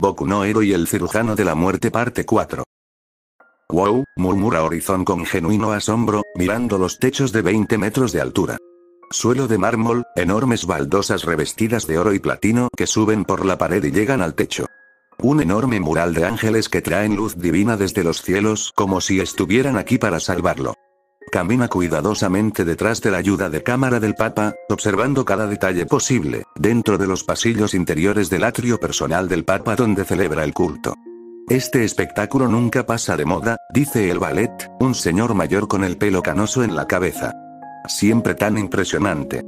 Boku no Hero y el cirujano de la muerte parte 4. Wow, murmura Horizon con genuino asombro, mirando los techos de 20 metros de altura. Suelo de mármol, enormes baldosas revestidas de oro y platino que suben por la pared y llegan al techo. Un enorme mural de ángeles que traen luz divina desde los cielos como si estuvieran aquí para salvarlo. Camina cuidadosamente detrás de la ayuda de cámara del Papa, observando cada detalle posible, dentro de los pasillos interiores del atrio personal del Papa donde celebra el culto. Este espectáculo nunca pasa de moda, dice el ballet, un señor mayor con el pelo canoso en la cabeza. Siempre tan impresionante.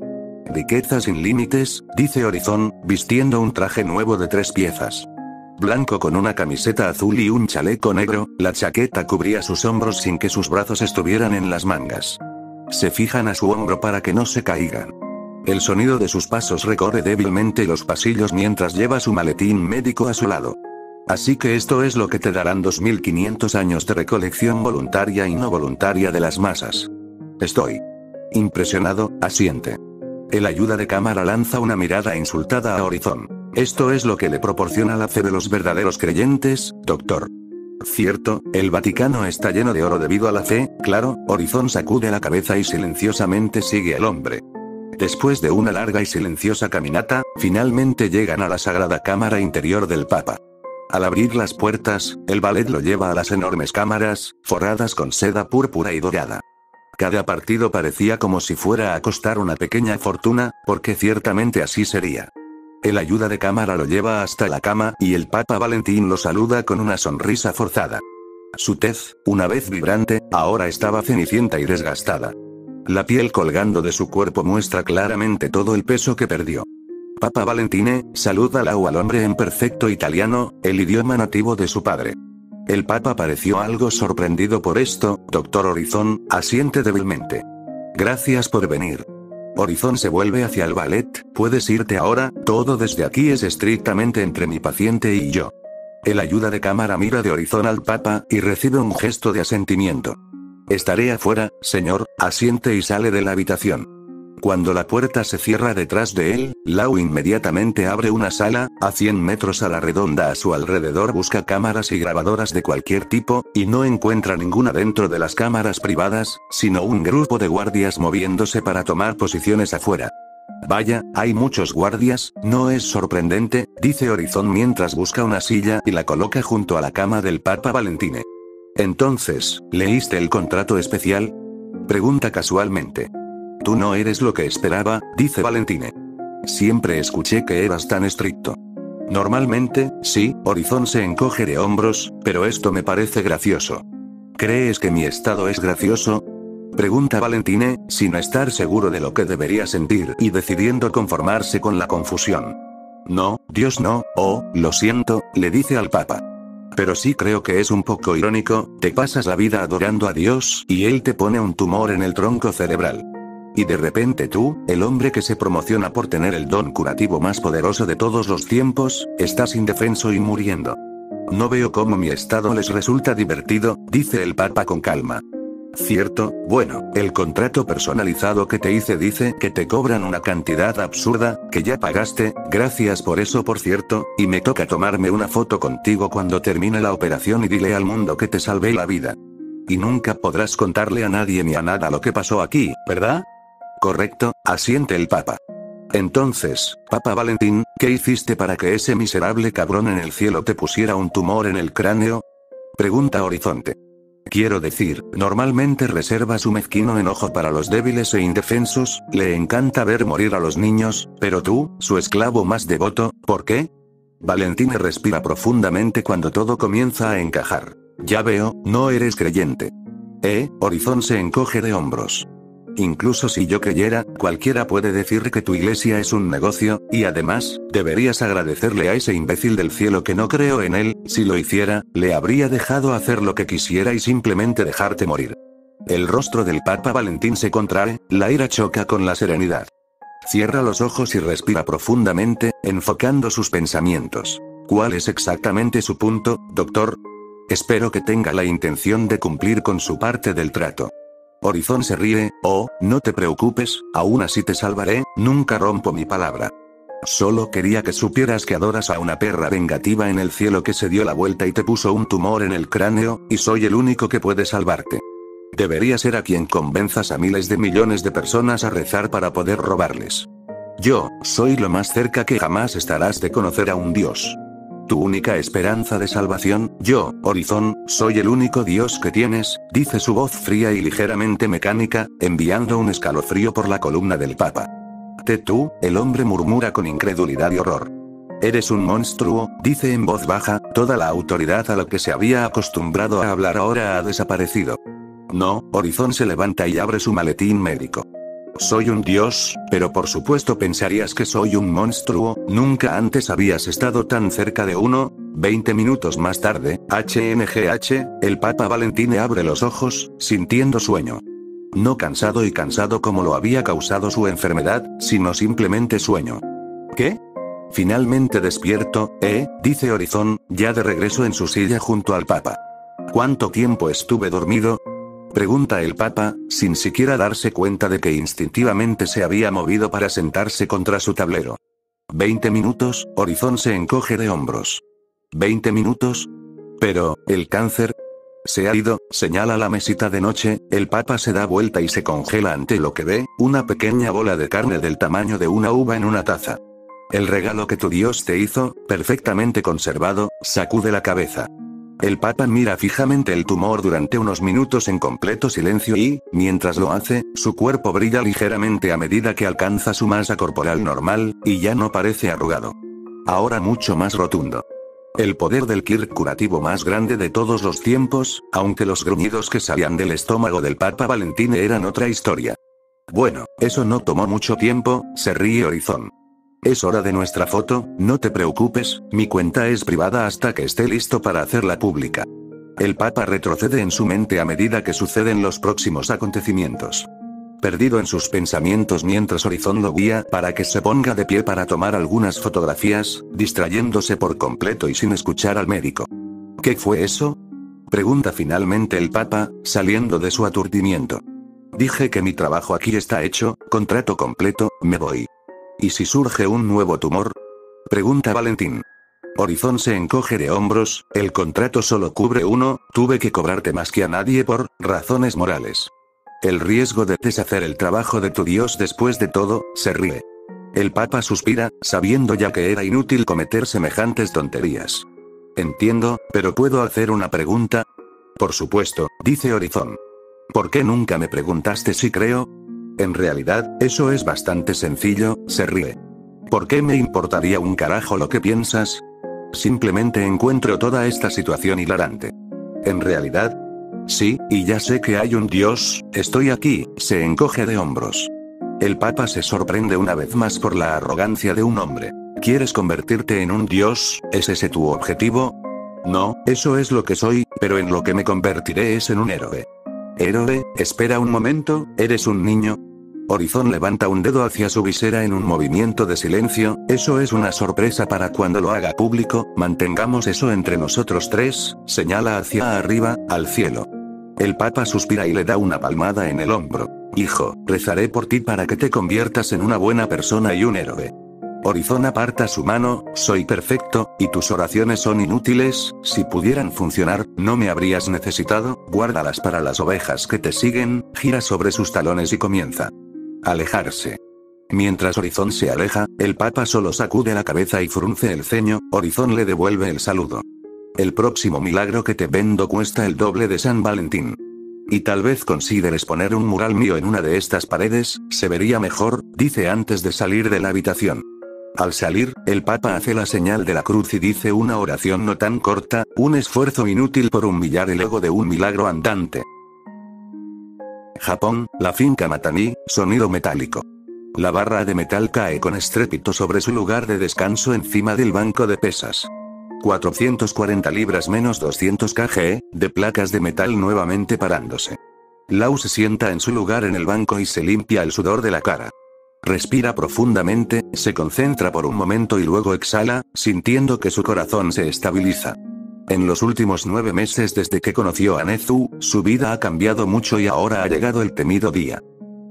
Riqueza sin límites, dice Horizon, vistiendo un traje nuevo de tres piezas blanco con una camiseta azul y un chaleco negro, la chaqueta cubría sus hombros sin que sus brazos estuvieran en las mangas. Se fijan a su hombro para que no se caigan. El sonido de sus pasos recorre débilmente los pasillos mientras lleva su maletín médico a su lado. Así que esto es lo que te darán 2500 años de recolección voluntaria y no voluntaria de las masas. Estoy impresionado, asiente. El ayuda de cámara lanza una mirada insultada a Horizon. Esto es lo que le proporciona la fe de los verdaderos creyentes, doctor. Cierto, el Vaticano está lleno de oro debido a la fe, claro, Horizon sacude la cabeza y silenciosamente sigue al hombre. Después de una larga y silenciosa caminata, finalmente llegan a la sagrada cámara interior del Papa. Al abrir las puertas, el ballet lo lleva a las enormes cámaras, forradas con seda púrpura y dorada. Cada partido parecía como si fuera a costar una pequeña fortuna, porque ciertamente así sería. El ayuda de cámara lo lleva hasta la cama y el Papa Valentín lo saluda con una sonrisa forzada. Su tez, una vez vibrante, ahora estaba cenicienta y desgastada. La piel colgando de su cuerpo muestra claramente todo el peso que perdió. Papa Valentine, saluda al hombre en perfecto italiano, el idioma nativo de su padre. El Papa pareció algo sorprendido por esto, doctor Horizon, asiente débilmente. Gracias por venir. Horizon se vuelve hacia el ballet, puedes irte ahora, todo desde aquí es estrictamente entre mi paciente y yo. El ayuda de cámara mira de Horizon al Papa, y recibe un gesto de asentimiento. Estaré afuera, señor, asiente y sale de la habitación. Cuando la puerta se cierra detrás de él, Lau inmediatamente abre una sala, a 100 metros a la redonda a su alrededor busca cámaras y grabadoras de cualquier tipo, y no encuentra ninguna dentro de las cámaras privadas, sino un grupo de guardias moviéndose para tomar posiciones afuera. Vaya, hay muchos guardias, no es sorprendente, dice Horizon mientras busca una silla y la coloca junto a la cama del Papa Valentine. Entonces, ¿leíste el contrato especial? Pregunta casualmente. Tú no eres lo que esperaba, dice Valentine. Siempre escuché que eras tan estricto. Normalmente, sí, Horizon se encoge de hombros, pero esto me parece gracioso. ¿Crees que mi estado es gracioso? Pregunta Valentine, sin estar seguro de lo que debería sentir y decidiendo conformarse con la confusión. No, Dios no, oh, lo siento, le dice al Papa. Pero sí creo que es un poco irónico, te pasas la vida adorando a Dios, y Él te pone un tumor en el tronco cerebral. Y de repente tú, el hombre que se promociona por tener el don curativo más poderoso de todos los tiempos, estás indefenso y muriendo. No veo cómo mi estado les resulta divertido, dice el Papa con calma. Cierto, bueno, el contrato personalizado que te hice dice que te cobran una cantidad absurda, que ya pagaste, gracias por eso por cierto, y me toca tomarme una foto contigo cuando termine la operación y dile al mundo que te salvé la vida. Y nunca podrás contarle a nadie ni a nada lo que pasó aquí, ¿verdad? Correcto, asiente el Papa. Entonces, Papa Valentín, ¿qué hiciste para que ese miserable cabrón en el cielo te pusiera un tumor en el cráneo? Pregunta Horizonte. Quiero decir, normalmente reserva su mezquino enojo para los débiles e indefensos, le encanta ver morir a los niños, pero tú, su esclavo más devoto, ¿por qué? Valentine respira profundamente cuando todo comienza a encajar. Ya veo, no eres creyente. Eh, Horizon se encoge de hombros. Incluso si yo creyera, cualquiera puede decir que tu iglesia es un negocio, y además, deberías agradecerle a ese imbécil del cielo que no creo en él, si lo hiciera, le habría dejado hacer lo que quisiera y simplemente dejarte morir. El rostro del Papa Valentín se contrae, la ira choca con la serenidad. Cierra los ojos y respira profundamente, enfocando sus pensamientos. ¿Cuál es exactamente su punto, doctor? Espero que tenga la intención de cumplir con su parte del trato. Horizon se ríe, oh, no te preocupes, aún así te salvaré, nunca rompo mi palabra. Solo quería que supieras que adoras a una perra vengativa en el cielo que se dio la vuelta y te puso un tumor en el cráneo, y soy el único que puede salvarte. Debería ser a quien convenzas a miles de millones de personas a rezar para poder robarles. Yo, soy lo más cerca que jamás estarás de conocer a un dios. Tu única esperanza de salvación, yo, Horizon, soy el único dios que tienes, dice su voz fría y ligeramente mecánica, enviando un escalofrío por la columna del Papa. Te tú, el hombre murmura con incredulidad y horror. Eres un monstruo, dice en voz baja, toda la autoridad a lo que se había acostumbrado a hablar ahora ha desaparecido. No, Horizon se levanta y abre su maletín médico. Soy un dios, pero por supuesto pensarías que soy un monstruo, nunca antes habías estado tan cerca de uno. Veinte minutos más tarde, HNGH, el Papa Valentine abre los ojos, sintiendo sueño. No cansado y cansado como lo había causado su enfermedad, sino simplemente sueño. ¿Qué? Finalmente despierto, ¿eh? dice Horizon, ya de regreso en su silla junto al Papa. ¿Cuánto tiempo estuve dormido? Pregunta el Papa, sin siquiera darse cuenta de que instintivamente se había movido para sentarse contra su tablero. Veinte minutos, Horizon se encoge de hombros. ¿Veinte minutos? Pero, ¿el cáncer? Se ha ido, señala la mesita de noche, el papa se da vuelta y se congela ante lo que ve, una pequeña bola de carne del tamaño de una uva en una taza. El regalo que tu Dios te hizo, perfectamente conservado, sacude la cabeza. El papa mira fijamente el tumor durante unos minutos en completo silencio y, mientras lo hace, su cuerpo brilla ligeramente a medida que alcanza su masa corporal normal, y ya no parece arrugado. Ahora mucho más rotundo. El poder del Kirk curativo más grande de todos los tiempos, aunque los gruñidos que salían del estómago del Papa Valentine eran otra historia. Bueno, eso no tomó mucho tiempo, se ríe Horizon. Es hora de nuestra foto, no te preocupes, mi cuenta es privada hasta que esté listo para hacerla pública. El Papa retrocede en su mente a medida que suceden los próximos acontecimientos perdido en sus pensamientos mientras Horizon lo guía para que se ponga de pie para tomar algunas fotografías, distrayéndose por completo y sin escuchar al médico. ¿Qué fue eso? Pregunta finalmente el Papa, saliendo de su aturdimiento. Dije que mi trabajo aquí está hecho, contrato completo, me voy. ¿Y si surge un nuevo tumor? Pregunta Valentín. Horizon se encoge de hombros, el contrato solo cubre uno, tuve que cobrarte más que a nadie por razones morales. El riesgo de deshacer el trabajo de tu Dios después de todo, se ríe. El Papa suspira, sabiendo ya que era inútil cometer semejantes tonterías. Entiendo, pero ¿puedo hacer una pregunta? Por supuesto, dice Horizon. ¿Por qué nunca me preguntaste si creo? En realidad, eso es bastante sencillo, se ríe. ¿Por qué me importaría un carajo lo que piensas? Simplemente encuentro toda esta situación hilarante. En realidad, Sí, y ya sé que hay un Dios, estoy aquí, se encoge de hombros. El Papa se sorprende una vez más por la arrogancia de un hombre. ¿Quieres convertirte en un Dios? ¿Es ese tu objetivo? No, eso es lo que soy, pero en lo que me convertiré es en un héroe. ¿Héroe? Espera un momento, ¿eres un niño? Horizon levanta un dedo hacia su visera en un movimiento de silencio, eso es una sorpresa para cuando lo haga público, mantengamos eso entre nosotros tres, señala hacia arriba, al cielo. El Papa suspira y le da una palmada en el hombro. Hijo, rezaré por ti para que te conviertas en una buena persona y un héroe. Horizon aparta su mano, soy perfecto, y tus oraciones son inútiles, si pudieran funcionar, no me habrías necesitado, guárdalas para las ovejas que te siguen, gira sobre sus talones y comienza. Alejarse. Mientras Horizon se aleja, el Papa solo sacude la cabeza y frunce el ceño, Horizon le devuelve el saludo. El próximo milagro que te vendo cuesta el doble de San Valentín. Y tal vez consideres poner un mural mío en una de estas paredes, se vería mejor, dice antes de salir de la habitación. Al salir, el Papa hace la señal de la cruz y dice una oración no tan corta, un esfuerzo inútil por humillar el ego de un milagro andante. Japón, la finca Matani, sonido metálico. La barra de metal cae con estrépito sobre su lugar de descanso encima del banco de pesas. 440 libras menos 200 kg, de placas de metal nuevamente parándose. Lau se sienta en su lugar en el banco y se limpia el sudor de la cara. Respira profundamente, se concentra por un momento y luego exhala, sintiendo que su corazón se estabiliza. En los últimos nueve meses desde que conoció a Nezu, su vida ha cambiado mucho y ahora ha llegado el temido día.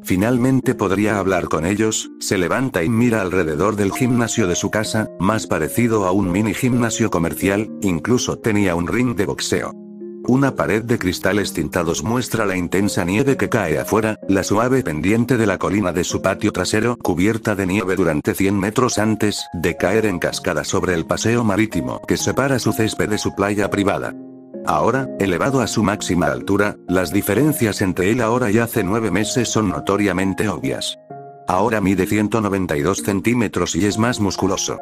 Finalmente podría hablar con ellos, se levanta y mira alrededor del gimnasio de su casa, más parecido a un mini gimnasio comercial, incluso tenía un ring de boxeo. Una pared de cristales tintados muestra la intensa nieve que cae afuera, la suave pendiente de la colina de su patio trasero cubierta de nieve durante 100 metros antes de caer en cascada sobre el paseo marítimo que separa su césped de su playa privada. Ahora, elevado a su máxima altura, las diferencias entre él ahora y hace nueve meses son notoriamente obvias. Ahora mide 192 centímetros y es más musculoso.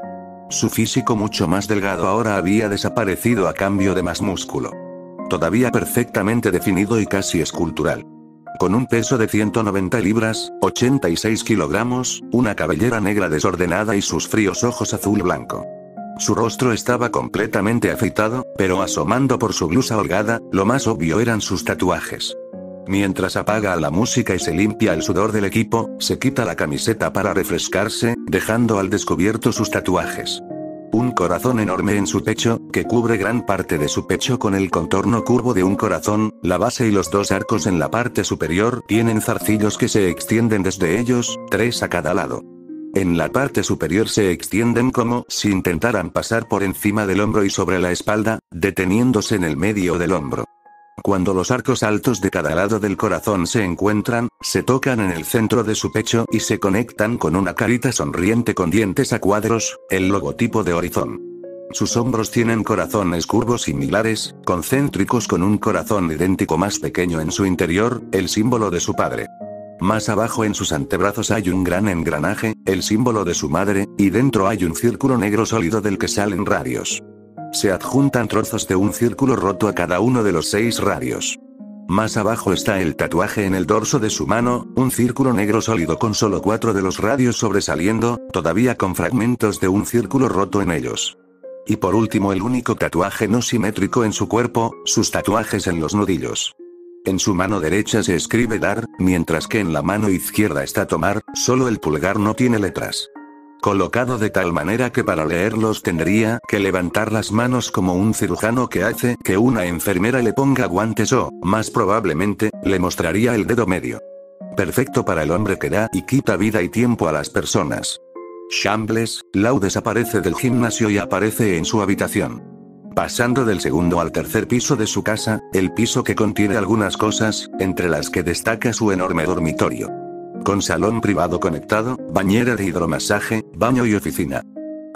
Su físico mucho más delgado ahora había desaparecido a cambio de más músculo. Todavía perfectamente definido y casi escultural. Con un peso de 190 libras, 86 kilogramos, una cabellera negra desordenada y sus fríos ojos azul blanco. Su rostro estaba completamente afeitado, pero asomando por su blusa holgada, lo más obvio eran sus tatuajes. Mientras apaga la música y se limpia el sudor del equipo, se quita la camiseta para refrescarse, dejando al descubierto sus tatuajes. Un corazón enorme en su pecho, que cubre gran parte de su pecho con el contorno curvo de un corazón, la base y los dos arcos en la parte superior tienen zarcillos que se extienden desde ellos, tres a cada lado. En la parte superior se extienden como si intentaran pasar por encima del hombro y sobre la espalda, deteniéndose en el medio del hombro. Cuando los arcos altos de cada lado del corazón se encuentran, se tocan en el centro de su pecho y se conectan con una carita sonriente con dientes a cuadros, el logotipo de Horizon. Sus hombros tienen corazones curvos similares, concéntricos con un corazón idéntico más pequeño en su interior, el símbolo de su padre. Más abajo en sus antebrazos hay un gran engranaje, el símbolo de su madre, y dentro hay un círculo negro sólido del que salen radios. Se adjuntan trozos de un círculo roto a cada uno de los seis radios. Más abajo está el tatuaje en el dorso de su mano, un círculo negro sólido con solo cuatro de los radios sobresaliendo, todavía con fragmentos de un círculo roto en ellos. Y por último el único tatuaje no simétrico en su cuerpo, sus tatuajes en los nudillos. En su mano derecha se escribe dar, mientras que en la mano izquierda está tomar, solo el pulgar no tiene letras. Colocado de tal manera que para leerlos tendría que levantar las manos como un cirujano que hace que una enfermera le ponga guantes o, más probablemente, le mostraría el dedo medio. Perfecto para el hombre que da y quita vida y tiempo a las personas. Shambles, Lau desaparece del gimnasio y aparece en su habitación. Pasando del segundo al tercer piso de su casa, el piso que contiene algunas cosas, entre las que destaca su enorme dormitorio. Con salón privado conectado, bañera de hidromasaje, baño y oficina.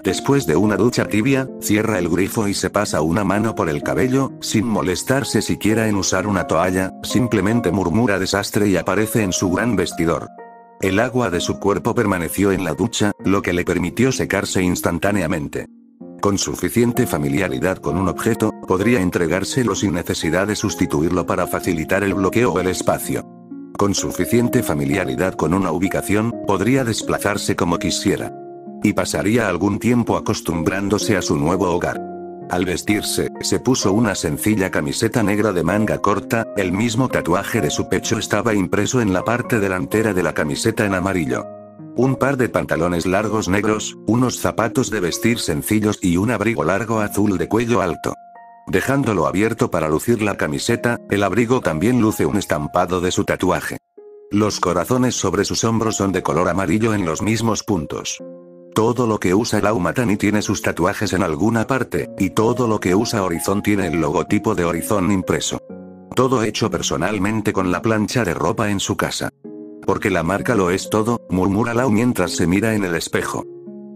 Después de una ducha tibia, cierra el grifo y se pasa una mano por el cabello, sin molestarse siquiera en usar una toalla, simplemente murmura desastre y aparece en su gran vestidor. El agua de su cuerpo permaneció en la ducha, lo que le permitió secarse instantáneamente. Con suficiente familiaridad con un objeto, podría entregárselo sin necesidad de sustituirlo para facilitar el bloqueo o el espacio. Con suficiente familiaridad con una ubicación, podría desplazarse como quisiera. Y pasaría algún tiempo acostumbrándose a su nuevo hogar. Al vestirse, se puso una sencilla camiseta negra de manga corta, el mismo tatuaje de su pecho estaba impreso en la parte delantera de la camiseta en amarillo. Un par de pantalones largos negros, unos zapatos de vestir sencillos y un abrigo largo azul de cuello alto. Dejándolo abierto para lucir la camiseta, el abrigo también luce un estampado de su tatuaje. Los corazones sobre sus hombros son de color amarillo en los mismos puntos. Todo lo que usa Laumatani tiene sus tatuajes en alguna parte, y todo lo que usa Horizon tiene el logotipo de Horizon impreso. Todo hecho personalmente con la plancha de ropa en su casa. Porque la marca lo es todo, murmura Lau mientras se mira en el espejo.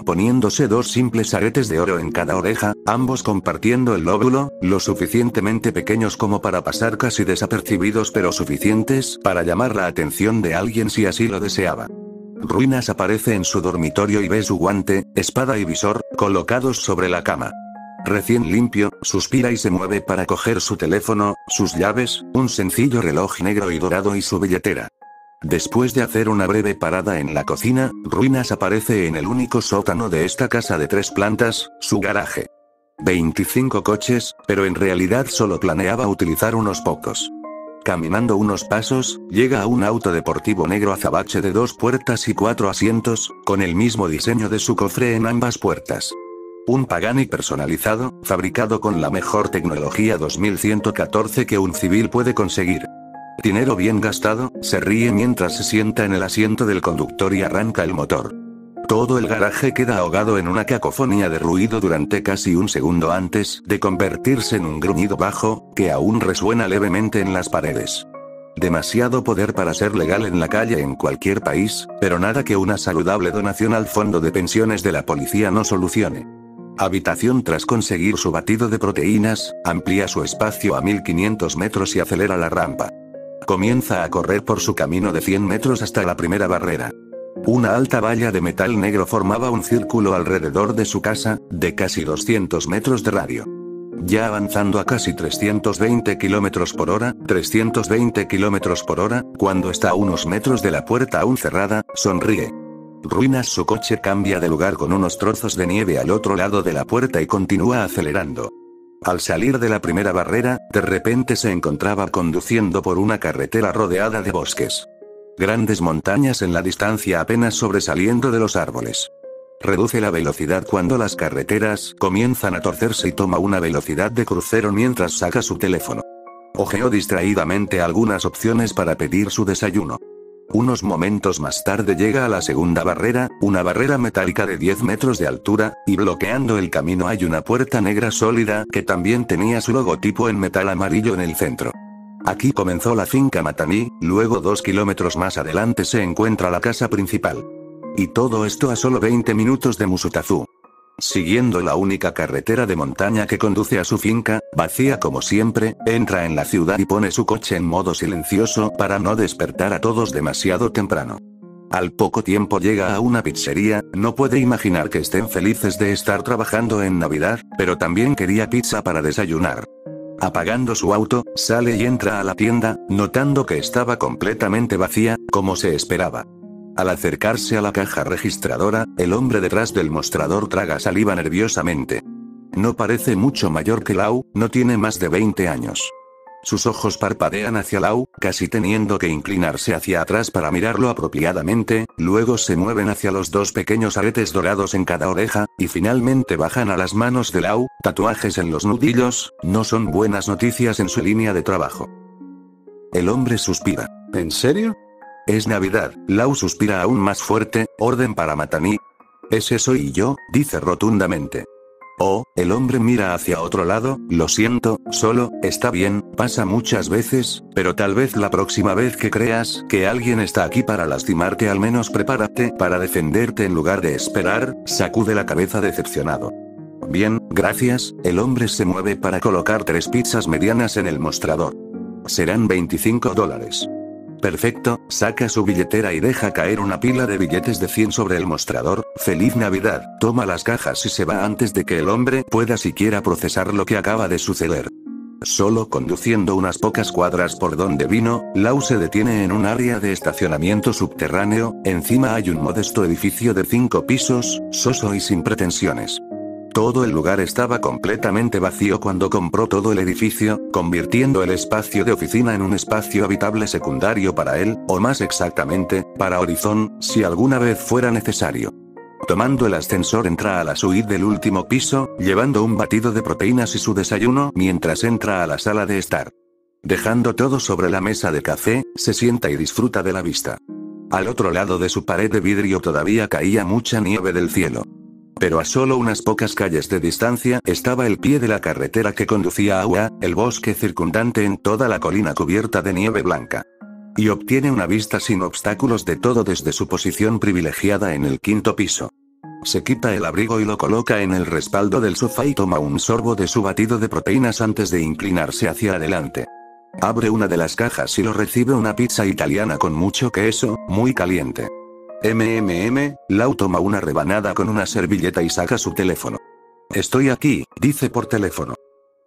Poniéndose dos simples aretes de oro en cada oreja, ambos compartiendo el lóbulo, lo suficientemente pequeños como para pasar casi desapercibidos pero suficientes para llamar la atención de alguien si así lo deseaba. Ruinas aparece en su dormitorio y ve su guante, espada y visor, colocados sobre la cama. Recién limpio, suspira y se mueve para coger su teléfono, sus llaves, un sencillo reloj negro y dorado y su billetera. Después de hacer una breve parada en la cocina, Ruinas aparece en el único sótano de esta casa de tres plantas, su garaje. 25 coches, pero en realidad solo planeaba utilizar unos pocos. Caminando unos pasos, llega a un auto deportivo negro azabache de dos puertas y cuatro asientos, con el mismo diseño de su cofre en ambas puertas. Un Pagani personalizado, fabricado con la mejor tecnología 2114 que un civil puede conseguir. Dinero bien gastado, se ríe mientras se sienta en el asiento del conductor y arranca el motor. Todo el garaje queda ahogado en una cacofonía de ruido durante casi un segundo antes de convertirse en un gruñido bajo, que aún resuena levemente en las paredes. Demasiado poder para ser legal en la calle en cualquier país, pero nada que una saludable donación al fondo de pensiones de la policía no solucione. Habitación tras conseguir su batido de proteínas, amplía su espacio a 1500 metros y acelera la rampa. Comienza a correr por su camino de 100 metros hasta la primera barrera. Una alta valla de metal negro formaba un círculo alrededor de su casa, de casi 200 metros de radio. Ya avanzando a casi 320 km por hora, 320 km por hora, cuando está a unos metros de la puerta aún cerrada, sonríe. Ruinas su coche cambia de lugar con unos trozos de nieve al otro lado de la puerta y continúa acelerando. Al salir de la primera barrera, de repente se encontraba conduciendo por una carretera rodeada de bosques. Grandes montañas en la distancia apenas sobresaliendo de los árboles. Reduce la velocidad cuando las carreteras comienzan a torcerse y toma una velocidad de crucero mientras saca su teléfono. Ojeó distraídamente algunas opciones para pedir su desayuno. Unos momentos más tarde llega a la segunda barrera, una barrera metálica de 10 metros de altura, y bloqueando el camino hay una puerta negra sólida que también tenía su logotipo en metal amarillo en el centro. Aquí comenzó la finca Mataní, luego dos kilómetros más adelante se encuentra la casa principal. Y todo esto a solo 20 minutos de Musutazú. Siguiendo la única carretera de montaña que conduce a su finca, vacía como siempre, entra en la ciudad y pone su coche en modo silencioso para no despertar a todos demasiado temprano. Al poco tiempo llega a una pizzería, no puede imaginar que estén felices de estar trabajando en Navidad, pero también quería pizza para desayunar. Apagando su auto, sale y entra a la tienda, notando que estaba completamente vacía, como se esperaba. Al acercarse a la caja registradora, el hombre detrás del mostrador traga saliva nerviosamente. No parece mucho mayor que Lau, no tiene más de 20 años. Sus ojos parpadean hacia Lau, casi teniendo que inclinarse hacia atrás para mirarlo apropiadamente, luego se mueven hacia los dos pequeños aretes dorados en cada oreja, y finalmente bajan a las manos de Lau, tatuajes en los nudillos, no son buenas noticias en su línea de trabajo. El hombre suspira. ¿En serio? Es Navidad, Lau suspira aún más fuerte, orden para Matani. Ese soy yo, dice rotundamente. Oh, el hombre mira hacia otro lado, lo siento, solo, está bien, pasa muchas veces, pero tal vez la próxima vez que creas que alguien está aquí para lastimarte al menos prepárate para defenderte en lugar de esperar, sacude la cabeza decepcionado. Bien, gracias, el hombre se mueve para colocar tres pizzas medianas en el mostrador. Serán 25 dólares. Perfecto, saca su billetera y deja caer una pila de billetes de 100 sobre el mostrador. Feliz Navidad, toma las cajas y se va antes de que el hombre pueda siquiera procesar lo que acaba de suceder. Solo conduciendo unas pocas cuadras por donde vino, Lau se detiene en un área de estacionamiento subterráneo, encima hay un modesto edificio de cinco pisos, soso y sin pretensiones. Todo el lugar estaba completamente vacío cuando compró todo el edificio, convirtiendo el espacio de oficina en un espacio habitable secundario para él, o más exactamente, para Horizon, si alguna vez fuera necesario. Tomando el ascensor entra a la suite del último piso, llevando un batido de proteínas y su desayuno mientras entra a la sala de estar. Dejando todo sobre la mesa de café, se sienta y disfruta de la vista. Al otro lado de su pared de vidrio todavía caía mucha nieve del cielo. Pero a solo unas pocas calles de distancia estaba el pie de la carretera que conducía a Ua, el bosque circundante en toda la colina cubierta de nieve blanca. Y obtiene una vista sin obstáculos de todo desde su posición privilegiada en el quinto piso. Se quita el abrigo y lo coloca en el respaldo del sofá y toma un sorbo de su batido de proteínas antes de inclinarse hacia adelante. Abre una de las cajas y lo recibe una pizza italiana con mucho queso, muy caliente. MMM, Lau toma una rebanada con una servilleta y saca su teléfono. Estoy aquí, dice por teléfono.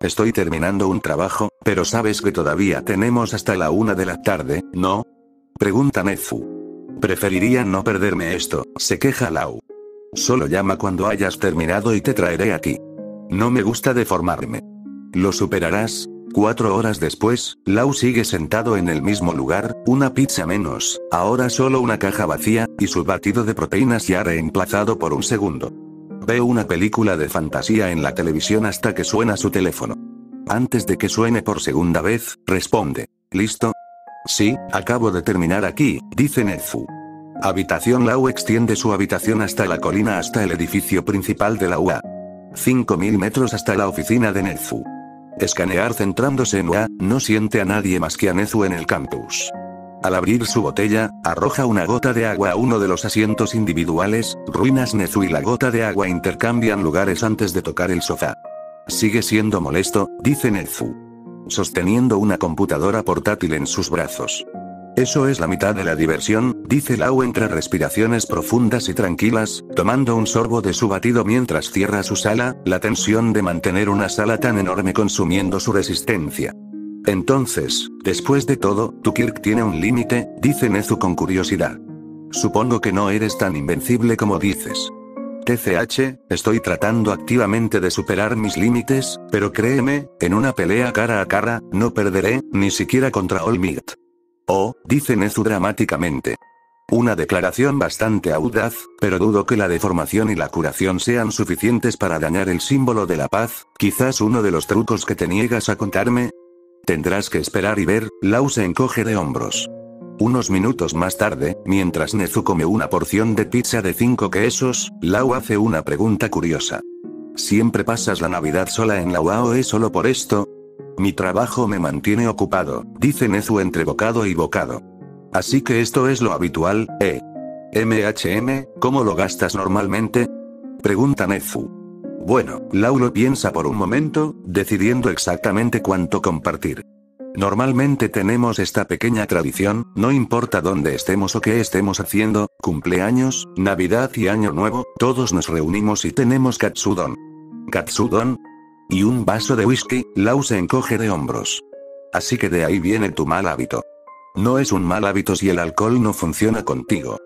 Estoy terminando un trabajo, pero sabes que todavía tenemos hasta la una de la tarde, ¿no? Pregunta Nezu. Preferiría no perderme esto, se queja Lau. Solo llama cuando hayas terminado y te traeré a ti. No me gusta deformarme. Lo superarás, Cuatro horas después, Lau sigue sentado en el mismo lugar, una pizza menos, ahora solo una caja vacía, y su batido de proteínas ya reemplazado por un segundo. Ve una película de fantasía en la televisión hasta que suena su teléfono. Antes de que suene por segunda vez, responde. ¿Listo? Sí, acabo de terminar aquí, dice Nezu. Habitación Lau extiende su habitación hasta la colina hasta el edificio principal de la UA. 5.000 metros hasta la oficina de Nezu. Escanear centrándose en UA, no siente a nadie más que a Nezu en el campus. Al abrir su botella, arroja una gota de agua a uno de los asientos individuales, ruinas Nezu y la gota de agua intercambian lugares antes de tocar el sofá. Sigue siendo molesto, dice Nezu. Sosteniendo una computadora portátil en sus brazos. Eso es la mitad de la diversión, dice Lau entre respiraciones profundas y tranquilas, tomando un sorbo de su batido mientras cierra su sala, la tensión de mantener una sala tan enorme consumiendo su resistencia. Entonces, después de todo, tu Kirk tiene un límite, dice Nezu con curiosidad. Supongo que no eres tan invencible como dices. TCH, estoy tratando activamente de superar mis límites, pero créeme, en una pelea cara a cara, no perderé, ni siquiera contra Olmigt. Oh, dice Nezu dramáticamente. Una declaración bastante audaz, pero dudo que la deformación y la curación sean suficientes para dañar el símbolo de la paz, quizás uno de los trucos que te niegas a contarme. Tendrás que esperar y ver, Lau se encoge de hombros. Unos minutos más tarde, mientras Nezu come una porción de pizza de cinco quesos, Lau hace una pregunta curiosa. ¿Siempre pasas la Navidad sola en la es solo por esto? Mi trabajo me mantiene ocupado, dice Nezu entre bocado y bocado. Así que esto es lo habitual, ¿eh? MHM, ¿cómo lo gastas normalmente? Pregunta Nezu. Bueno, Laulo piensa por un momento, decidiendo exactamente cuánto compartir. Normalmente tenemos esta pequeña tradición, no importa dónde estemos o qué estemos haciendo, cumpleaños, Navidad y Año Nuevo, todos nos reunimos y tenemos katsudon. ¿Katsudon? Y un vaso de whisky, Lau se encoge de hombros. Así que de ahí viene tu mal hábito. No es un mal hábito si el alcohol no funciona contigo.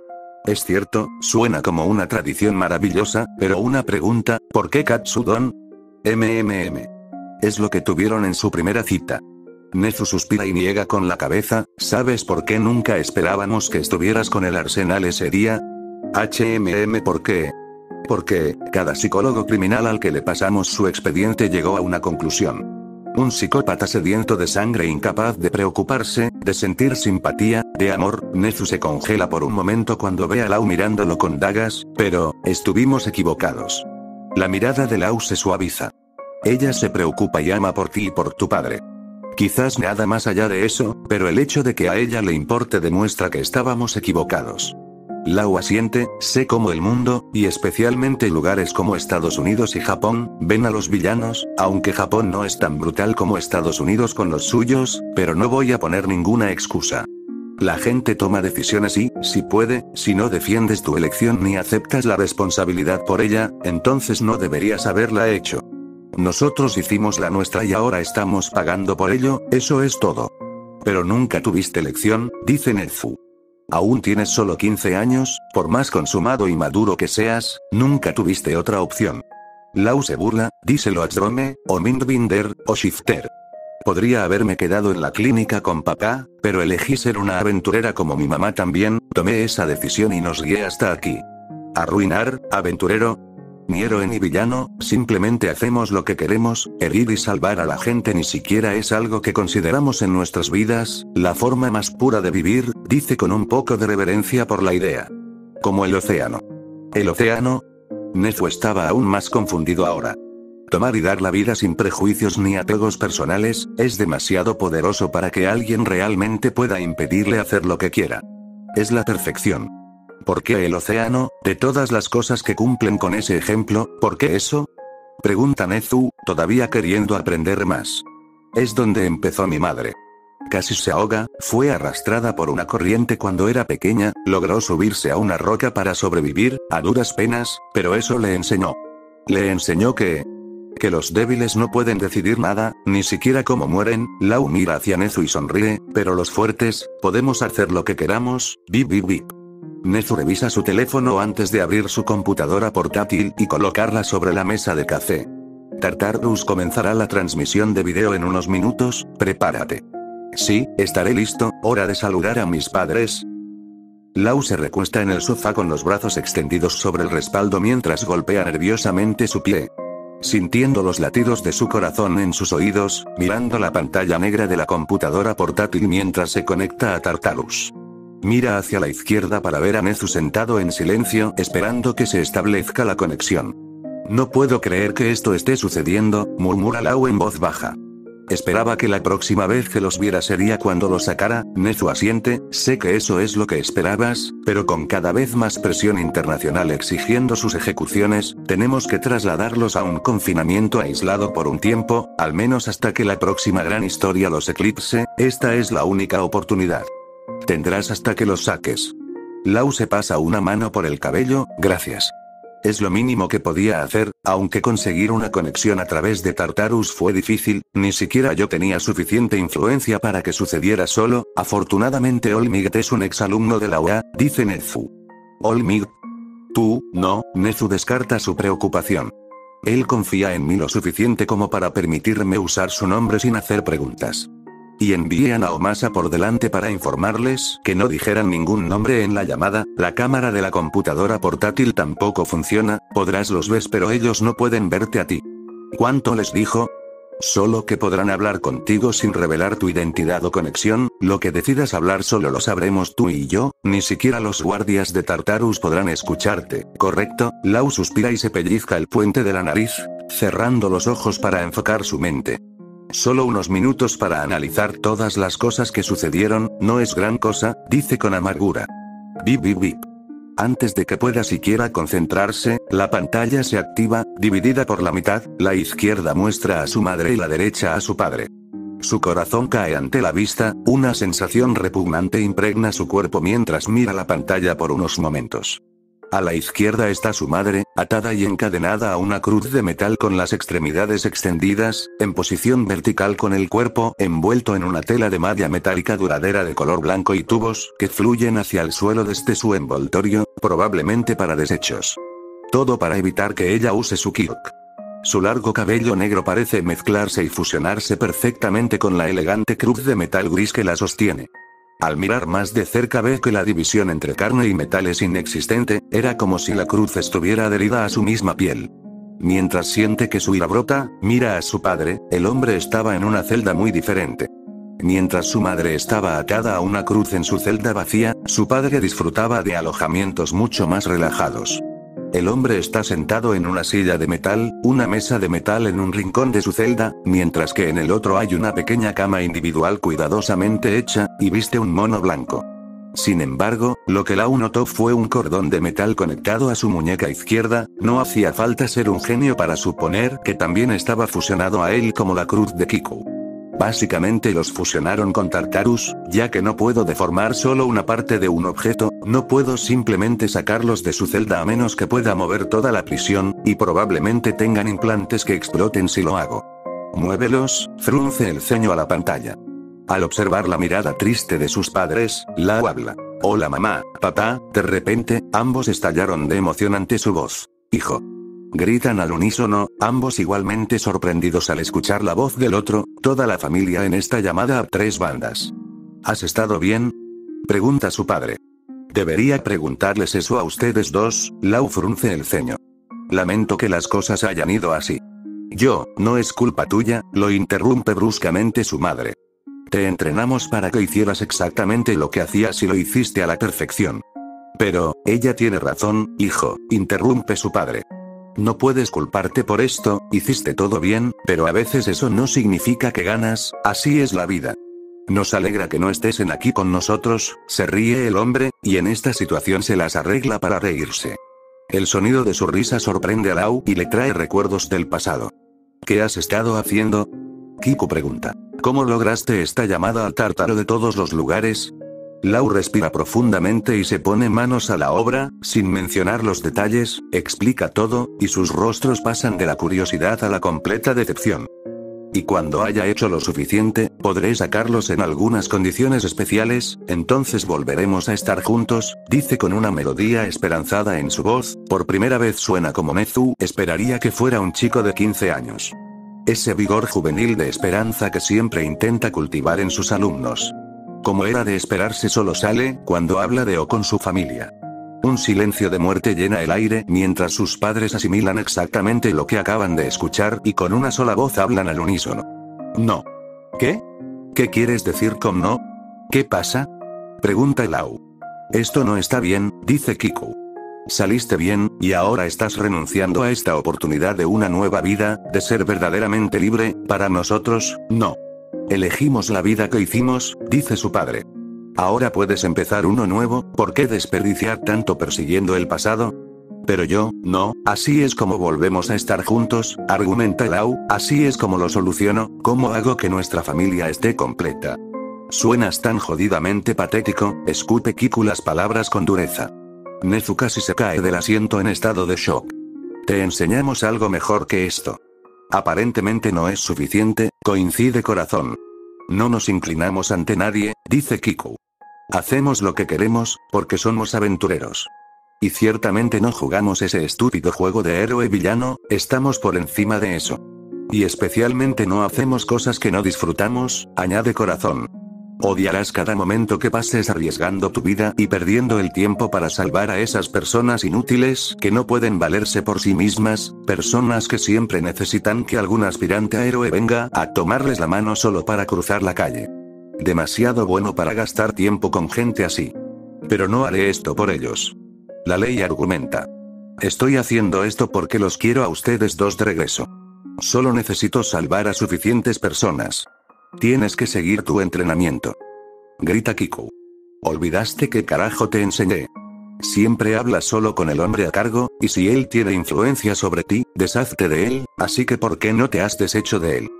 Es cierto, suena como una tradición maravillosa, pero una pregunta, ¿por qué Katsudon? MMM. Es lo que tuvieron en su primera cita. Nezu suspira y niega con la cabeza, ¿sabes por qué nunca esperábamos que estuvieras con el arsenal ese día? HMM ¿por qué? Porque, cada psicólogo criminal al que le pasamos su expediente llegó a una conclusión. Un psicópata sediento de sangre incapaz de preocuparse, de sentir simpatía, de amor, Nezu se congela por un momento cuando ve a Lau mirándolo con dagas, pero, estuvimos equivocados. La mirada de Lau se suaviza. Ella se preocupa y ama por ti y por tu padre. Quizás nada más allá de eso, pero el hecho de que a ella le importe demuestra que estábamos equivocados. Lau asiente, sé cómo el mundo, y especialmente lugares como Estados Unidos y Japón, ven a los villanos, aunque Japón no es tan brutal como Estados Unidos con los suyos, pero no voy a poner ninguna excusa. La gente toma decisiones y, si puede, si no defiendes tu elección ni aceptas la responsabilidad por ella, entonces no deberías haberla hecho. Nosotros hicimos la nuestra y ahora estamos pagando por ello, eso es todo. Pero nunca tuviste elección, dice Nezu. Aún tienes solo 15 años, por más consumado y maduro que seas, nunca tuviste otra opción. Lau se burla, díselo a Drome, o Mindbinder, o Shifter. Podría haberme quedado en la clínica con papá, pero elegí ser una aventurera como mi mamá también, tomé esa decisión y nos guié hasta aquí. Arruinar, aventurero, ni héroe ni villano, simplemente hacemos lo que queremos, herir y salvar a la gente ni siquiera es algo que consideramos en nuestras vidas, la forma más pura de vivir, dice con un poco de reverencia por la idea. Como el océano. ¿El océano? Nezu estaba aún más confundido ahora. Tomar y dar la vida sin prejuicios ni apegos personales, es demasiado poderoso para que alguien realmente pueda impedirle hacer lo que quiera. Es la perfección. ¿Por qué el océano, de todas las cosas que cumplen con ese ejemplo, por qué eso? Pregunta Nezu, todavía queriendo aprender más. Es donde empezó mi madre. Casi se ahoga, fue arrastrada por una corriente cuando era pequeña, logró subirse a una roca para sobrevivir, a duras penas, pero eso le enseñó. Le enseñó que... Que los débiles no pueden decidir nada, ni siquiera cómo mueren, Lau mira hacia Nezu y sonríe, pero los fuertes, podemos hacer lo que queramos, bip bip bip. Nezu revisa su teléfono antes de abrir su computadora portátil y colocarla sobre la mesa de café. Tartardus comenzará la transmisión de video en unos minutos, prepárate. Sí, estaré listo, hora de saludar a mis padres. Lau se recuesta en el sofá con los brazos extendidos sobre el respaldo mientras golpea nerviosamente su pie. sintiendo los latidos de su corazón en sus oídos, mirando la pantalla negra de la computadora portátil mientras se conecta a Tartarus. Mira hacia la izquierda para ver a Nezu sentado en silencio, esperando que se establezca la conexión. No puedo creer que esto esté sucediendo, murmura Lau en voz baja. Esperaba que la próxima vez que los viera sería cuando los sacara, Nezu asiente, sé que eso es lo que esperabas, pero con cada vez más presión internacional exigiendo sus ejecuciones, tenemos que trasladarlos a un confinamiento aislado por un tiempo, al menos hasta que la próxima gran historia los eclipse, esta es la única oportunidad. Tendrás hasta que los saques. Lau se pasa una mano por el cabello, gracias. Es lo mínimo que podía hacer, aunque conseguir una conexión a través de Tartarus fue difícil, ni siquiera yo tenía suficiente influencia para que sucediera solo, afortunadamente Olmigt es un exalumno de la UA, dice Nezu. Olmigt. Tú, no, Nezu descarta su preocupación. Él confía en mí lo suficiente como para permitirme usar su nombre sin hacer preguntas. Y envié a Naomasa por delante para informarles que no dijeran ningún nombre en la llamada, la cámara de la computadora portátil tampoco funciona, podrás los ves pero ellos no pueden verte a ti. ¿Cuánto les dijo? Solo que podrán hablar contigo sin revelar tu identidad o conexión, lo que decidas hablar solo lo sabremos tú y yo, ni siquiera los guardias de Tartarus podrán escucharte, ¿correcto? Lau suspira y se pellizca el puente de la nariz, cerrando los ojos para enfocar su mente. Solo unos minutos para analizar todas las cosas que sucedieron, no es gran cosa, dice con amargura. Bip bip bip. Antes de que pueda siquiera concentrarse, la pantalla se activa, dividida por la mitad, la izquierda muestra a su madre y la derecha a su padre. Su corazón cae ante la vista, una sensación repugnante impregna su cuerpo mientras mira la pantalla por unos momentos. A la izquierda está su madre, atada y encadenada a una cruz de metal con las extremidades extendidas, en posición vertical con el cuerpo envuelto en una tela de malla metálica duradera de color blanco y tubos que fluyen hacia el suelo desde su envoltorio, probablemente para desechos. Todo para evitar que ella use su kirk. Su largo cabello negro parece mezclarse y fusionarse perfectamente con la elegante cruz de metal gris que la sostiene. Al mirar más de cerca ve que la división entre carne y metal es inexistente, era como si la cruz estuviera adherida a su misma piel. Mientras siente que su ira brota, mira a su padre, el hombre estaba en una celda muy diferente. Mientras su madre estaba atada a una cruz en su celda vacía, su padre disfrutaba de alojamientos mucho más relajados. El hombre está sentado en una silla de metal, una mesa de metal en un rincón de su celda, mientras que en el otro hay una pequeña cama individual cuidadosamente hecha, y viste un mono blanco. Sin embargo, lo que Lau notó fue un cordón de metal conectado a su muñeca izquierda, no hacía falta ser un genio para suponer que también estaba fusionado a él como la cruz de Kiku. Básicamente los fusionaron con Tartarus, ya que no puedo deformar solo una parte de un objeto, no puedo simplemente sacarlos de su celda a menos que pueda mover toda la prisión, y probablemente tengan implantes que exploten si lo hago. Muévelos, frunce el ceño a la pantalla. Al observar la mirada triste de sus padres, Lau habla. Hola mamá, papá, de repente, ambos estallaron de emoción ante su voz. Hijo. Gritan al unísono, ambos igualmente sorprendidos al escuchar la voz del otro, toda la familia en esta llamada a tres bandas. ¿Has estado bien? Pregunta su padre. Debería preguntarles eso a ustedes dos, Lau frunce el ceño. Lamento que las cosas hayan ido así. Yo, no es culpa tuya, lo interrumpe bruscamente su madre. Te entrenamos para que hicieras exactamente lo que hacías y lo hiciste a la perfección. Pero, ella tiene razón, hijo, interrumpe su padre. No puedes culparte por esto, hiciste todo bien, pero a veces eso no significa que ganas, así es la vida. Nos alegra que no estés en aquí con nosotros, se ríe el hombre, y en esta situación se las arregla para reírse. El sonido de su risa sorprende a Lau y le trae recuerdos del pasado. ¿Qué has estado haciendo? Kiku pregunta. ¿Cómo lograste esta llamada al tártaro de todos los lugares? Lau respira profundamente y se pone manos a la obra, sin mencionar los detalles, explica todo, y sus rostros pasan de la curiosidad a la completa decepción. Y cuando haya hecho lo suficiente, podré sacarlos en algunas condiciones especiales, entonces volveremos a estar juntos, dice con una melodía esperanzada en su voz, por primera vez suena como Nezu, esperaría que fuera un chico de 15 años. Ese vigor juvenil de esperanza que siempre intenta cultivar en sus alumnos. Como era de esperarse solo sale, cuando habla de O con su familia. Un silencio de muerte llena el aire mientras sus padres asimilan exactamente lo que acaban de escuchar y con una sola voz hablan al unísono. No. ¿Qué? ¿Qué quieres decir con no? ¿Qué pasa? Pregunta Lau. Esto no está bien, dice Kiku. Saliste bien, y ahora estás renunciando a esta oportunidad de una nueva vida, de ser verdaderamente libre, para nosotros, no. Elegimos la vida que hicimos, dice su padre. Ahora puedes empezar uno nuevo, ¿por qué desperdiciar tanto persiguiendo el pasado? Pero yo, no, así es como volvemos a estar juntos, argumenta Lau, así es como lo soluciono, ¿cómo hago que nuestra familia esté completa? Suenas tan jodidamente patético, escupe Kiku las palabras con dureza. Nezu casi se cae del asiento en estado de shock. Te enseñamos algo mejor que esto. Aparentemente no es suficiente, coincide corazón. No nos inclinamos ante nadie, dice Kiku. Hacemos lo que queremos, porque somos aventureros. Y ciertamente no jugamos ese estúpido juego de héroe-villano, estamos por encima de eso. Y especialmente no hacemos cosas que no disfrutamos, añade corazón. Odiarás cada momento que pases arriesgando tu vida y perdiendo el tiempo para salvar a esas personas inútiles que no pueden valerse por sí mismas, personas que siempre necesitan que algún aspirante a héroe venga a tomarles la mano solo para cruzar la calle. Demasiado bueno para gastar tiempo con gente así. Pero no haré esto por ellos. La ley argumenta. Estoy haciendo esto porque los quiero a ustedes dos de regreso. Solo necesito salvar a suficientes personas. Tienes que seguir tu entrenamiento. Grita Kiku. Olvidaste que carajo te enseñé. Siempre hablas solo con el hombre a cargo, y si él tiene influencia sobre ti, deshazte de él, así que ¿por qué no te has deshecho de él?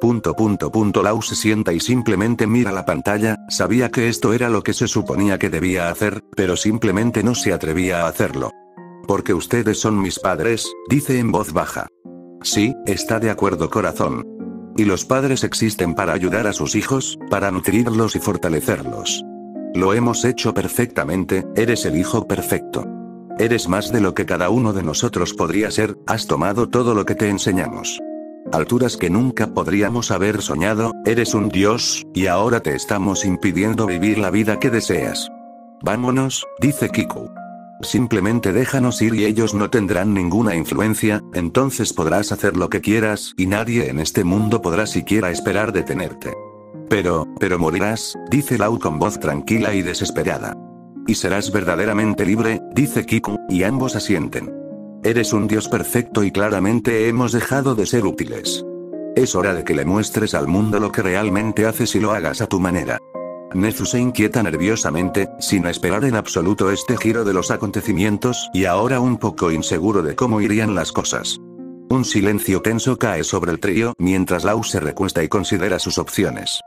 Punto punto punto Lau se sienta y simplemente mira la pantalla, sabía que esto era lo que se suponía que debía hacer, pero simplemente no se atrevía a hacerlo. Porque ustedes son mis padres, dice en voz baja. Sí, está de acuerdo corazón. Y los padres existen para ayudar a sus hijos, para nutrirlos y fortalecerlos. Lo hemos hecho perfectamente, eres el hijo perfecto. Eres más de lo que cada uno de nosotros podría ser, has tomado todo lo que te enseñamos. Alturas que nunca podríamos haber soñado, eres un dios, y ahora te estamos impidiendo vivir la vida que deseas. Vámonos, dice Kiku. Simplemente déjanos ir y ellos no tendrán ninguna influencia, entonces podrás hacer lo que quieras y nadie en este mundo podrá siquiera esperar detenerte. Pero, pero morirás, dice Lau con voz tranquila y desesperada. Y serás verdaderamente libre, dice Kiku, y ambos asienten. Eres un dios perfecto y claramente hemos dejado de ser útiles. Es hora de que le muestres al mundo lo que realmente haces y lo hagas a tu manera. Nezu se inquieta nerviosamente, sin esperar en absoluto este giro de los acontecimientos y ahora un poco inseguro de cómo irían las cosas. Un silencio tenso cae sobre el trío mientras Lau se recuesta y considera sus opciones.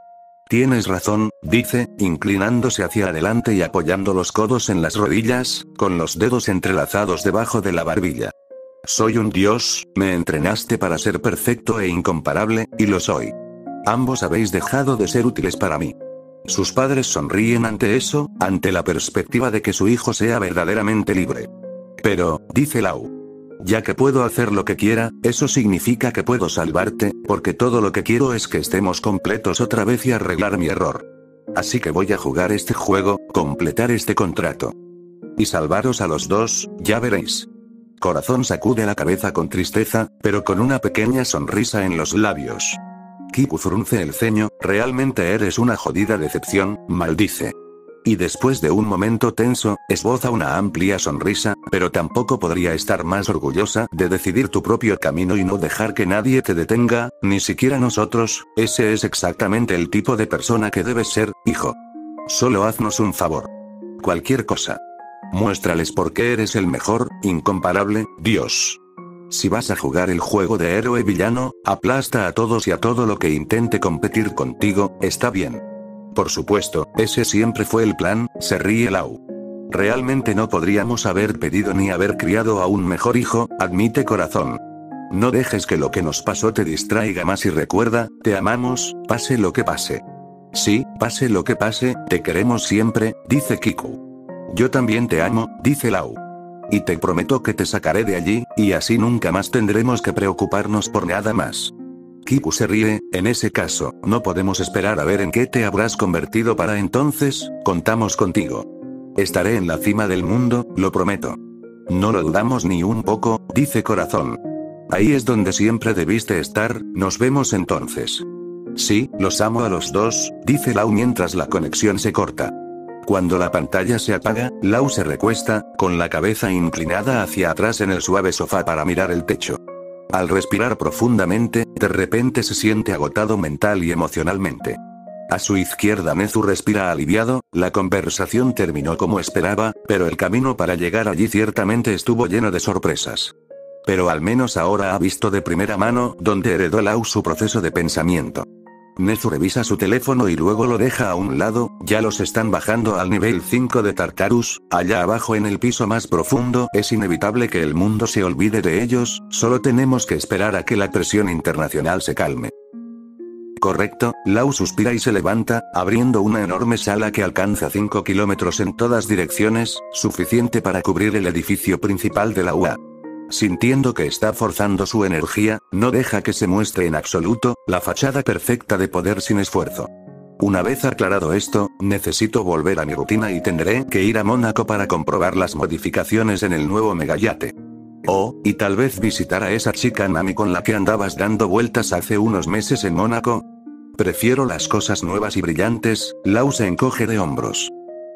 Tienes razón, dice, inclinándose hacia adelante y apoyando los codos en las rodillas, con los dedos entrelazados debajo de la barbilla. Soy un dios, me entrenaste para ser perfecto e incomparable, y lo soy. Ambos habéis dejado de ser útiles para mí. Sus padres sonríen ante eso, ante la perspectiva de que su hijo sea verdaderamente libre. Pero, dice Lau. Ya que puedo hacer lo que quiera, eso significa que puedo salvarte, porque todo lo que quiero es que estemos completos otra vez y arreglar mi error. Así que voy a jugar este juego, completar este contrato. Y salvaros a los dos, ya veréis. Corazón sacude la cabeza con tristeza, pero con una pequeña sonrisa en los labios. Kiku frunce el ceño, realmente eres una jodida decepción, maldice. Y después de un momento tenso, esboza una amplia sonrisa, pero tampoco podría estar más orgullosa de decidir tu propio camino y no dejar que nadie te detenga, ni siquiera nosotros, ese es exactamente el tipo de persona que debes ser, hijo. Solo haznos un favor. Cualquier cosa. Muéstrales por qué eres el mejor, incomparable, Dios. Si vas a jugar el juego de héroe villano, aplasta a todos y a todo lo que intente competir contigo, está bien. Por supuesto, ese siempre fue el plan, se ríe Lau. Realmente no podríamos haber pedido ni haber criado a un mejor hijo, admite corazón. No dejes que lo que nos pasó te distraiga más y recuerda, te amamos, pase lo que pase. Sí, pase lo que pase, te queremos siempre, dice Kiku. Yo también te amo, dice Lau. Y te prometo que te sacaré de allí, y así nunca más tendremos que preocuparnos por nada más. Kiku se ríe, en ese caso, no podemos esperar a ver en qué te habrás convertido para entonces, contamos contigo. Estaré en la cima del mundo, lo prometo. No lo dudamos ni un poco, dice Corazón. Ahí es donde siempre debiste estar, nos vemos entonces. Sí, los amo a los dos, dice Lau mientras la conexión se corta. Cuando la pantalla se apaga, Lau se recuesta, con la cabeza inclinada hacia atrás en el suave sofá para mirar el techo. Al respirar profundamente, de repente se siente agotado mental y emocionalmente. A su izquierda Nezu respira aliviado, la conversación terminó como esperaba, pero el camino para llegar allí ciertamente estuvo lleno de sorpresas. Pero al menos ahora ha visto de primera mano dónde heredó Lau su proceso de pensamiento. Nezu revisa su teléfono y luego lo deja a un lado, ya los están bajando al nivel 5 de Tartarus, allá abajo en el piso más profundo, es inevitable que el mundo se olvide de ellos, solo tenemos que esperar a que la presión internacional se calme. Correcto, Lau suspira y se levanta, abriendo una enorme sala que alcanza 5 kilómetros en todas direcciones, suficiente para cubrir el edificio principal de la UA. Sintiendo que está forzando su energía, no deja que se muestre en absoluto, la fachada perfecta de poder sin esfuerzo. Una vez aclarado esto, necesito volver a mi rutina y tendré que ir a Mónaco para comprobar las modificaciones en el nuevo megayate. Oh, y tal vez visitar a esa chica Nami con la que andabas dando vueltas hace unos meses en Mónaco. Prefiero las cosas nuevas y brillantes, Lau se encoge de hombros.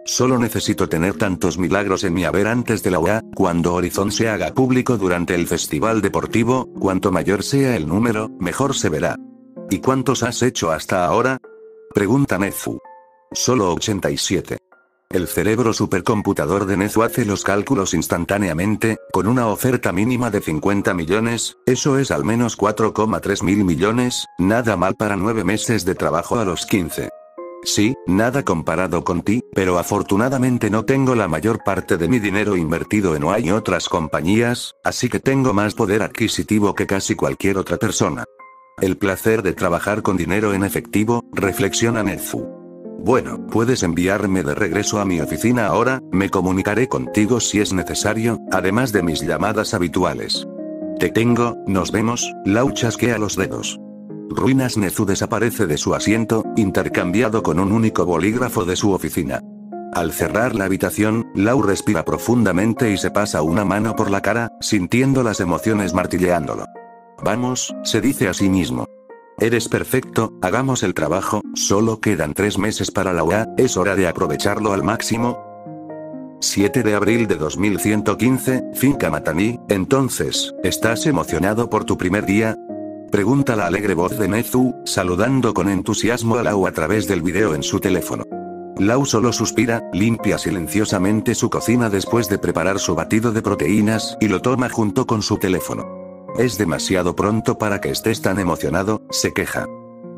Solo necesito tener tantos milagros en mi haber antes de la UA, cuando Horizon se haga público durante el festival deportivo, cuanto mayor sea el número, mejor se verá. ¿Y cuántos has hecho hasta ahora? Pregunta Nezu. Solo 87. El cerebro supercomputador de Nezu hace los cálculos instantáneamente, con una oferta mínima de 50 millones, eso es al menos 4,3 mil millones, nada mal para 9 meses de trabajo a los 15. Sí, nada comparado con ti, pero afortunadamente no tengo la mayor parte de mi dinero invertido en OA y otras compañías, así que tengo más poder adquisitivo que casi cualquier otra persona. El placer de trabajar con dinero en efectivo, reflexiona Nezu. Bueno, puedes enviarme de regreso a mi oficina ahora, me comunicaré contigo si es necesario, además de mis llamadas habituales. Te tengo, nos vemos, Lau chasquea los dedos. Ruinas Nezu desaparece de su asiento, intercambiado con un único bolígrafo de su oficina. Al cerrar la habitación, Lau respira profundamente y se pasa una mano por la cara, sintiendo las emociones martilleándolo. Vamos, se dice a sí mismo. Eres perfecto, hagamos el trabajo, solo quedan tres meses para la UA, es hora de aprovecharlo al máximo. 7 de abril de 2115, Finca Matani, entonces, ¿estás emocionado por tu primer día? Pregunta la alegre voz de Nezu, saludando con entusiasmo a Lau a través del video en su teléfono. Lau solo suspira, limpia silenciosamente su cocina después de preparar su batido de proteínas, y lo toma junto con su teléfono. Es demasiado pronto para que estés tan emocionado, se queja.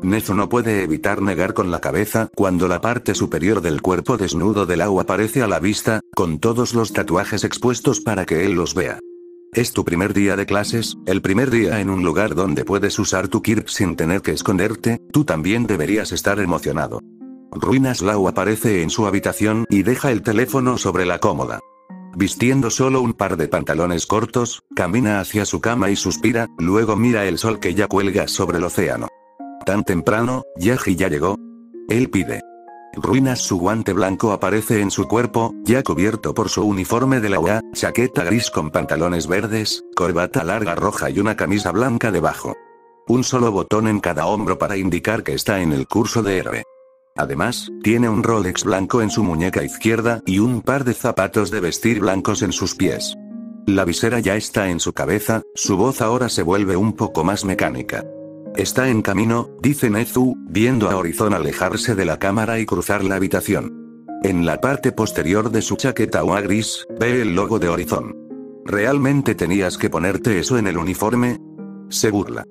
Nezu no puede evitar negar con la cabeza cuando la parte superior del cuerpo desnudo de Lau aparece a la vista, con todos los tatuajes expuestos para que él los vea. Es tu primer día de clases, el primer día en un lugar donde puedes usar tu kirk sin tener que esconderte, tú también deberías estar emocionado. Ruinas Lau aparece en su habitación y deja el teléfono sobre la cómoda. Vistiendo solo un par de pantalones cortos, camina hacia su cama y suspira, luego mira el sol que ya cuelga sobre el océano. Tan temprano, Yaji ya llegó. Él pide. Ruinas su guante blanco aparece en su cuerpo, ya cubierto por su uniforme de la UA, chaqueta gris con pantalones verdes, corbata larga roja y una camisa blanca debajo. Un solo botón en cada hombro para indicar que está en el curso de héroe. Además, tiene un Rolex blanco en su muñeca izquierda y un par de zapatos de vestir blancos en sus pies. La visera ya está en su cabeza, su voz ahora se vuelve un poco más mecánica. Está en camino, dice Nezu, viendo a Horizon alejarse de la cámara y cruzar la habitación. En la parte posterior de su chaqueta o gris, ve el logo de Horizon. ¿Realmente tenías que ponerte eso en el uniforme? Se burla.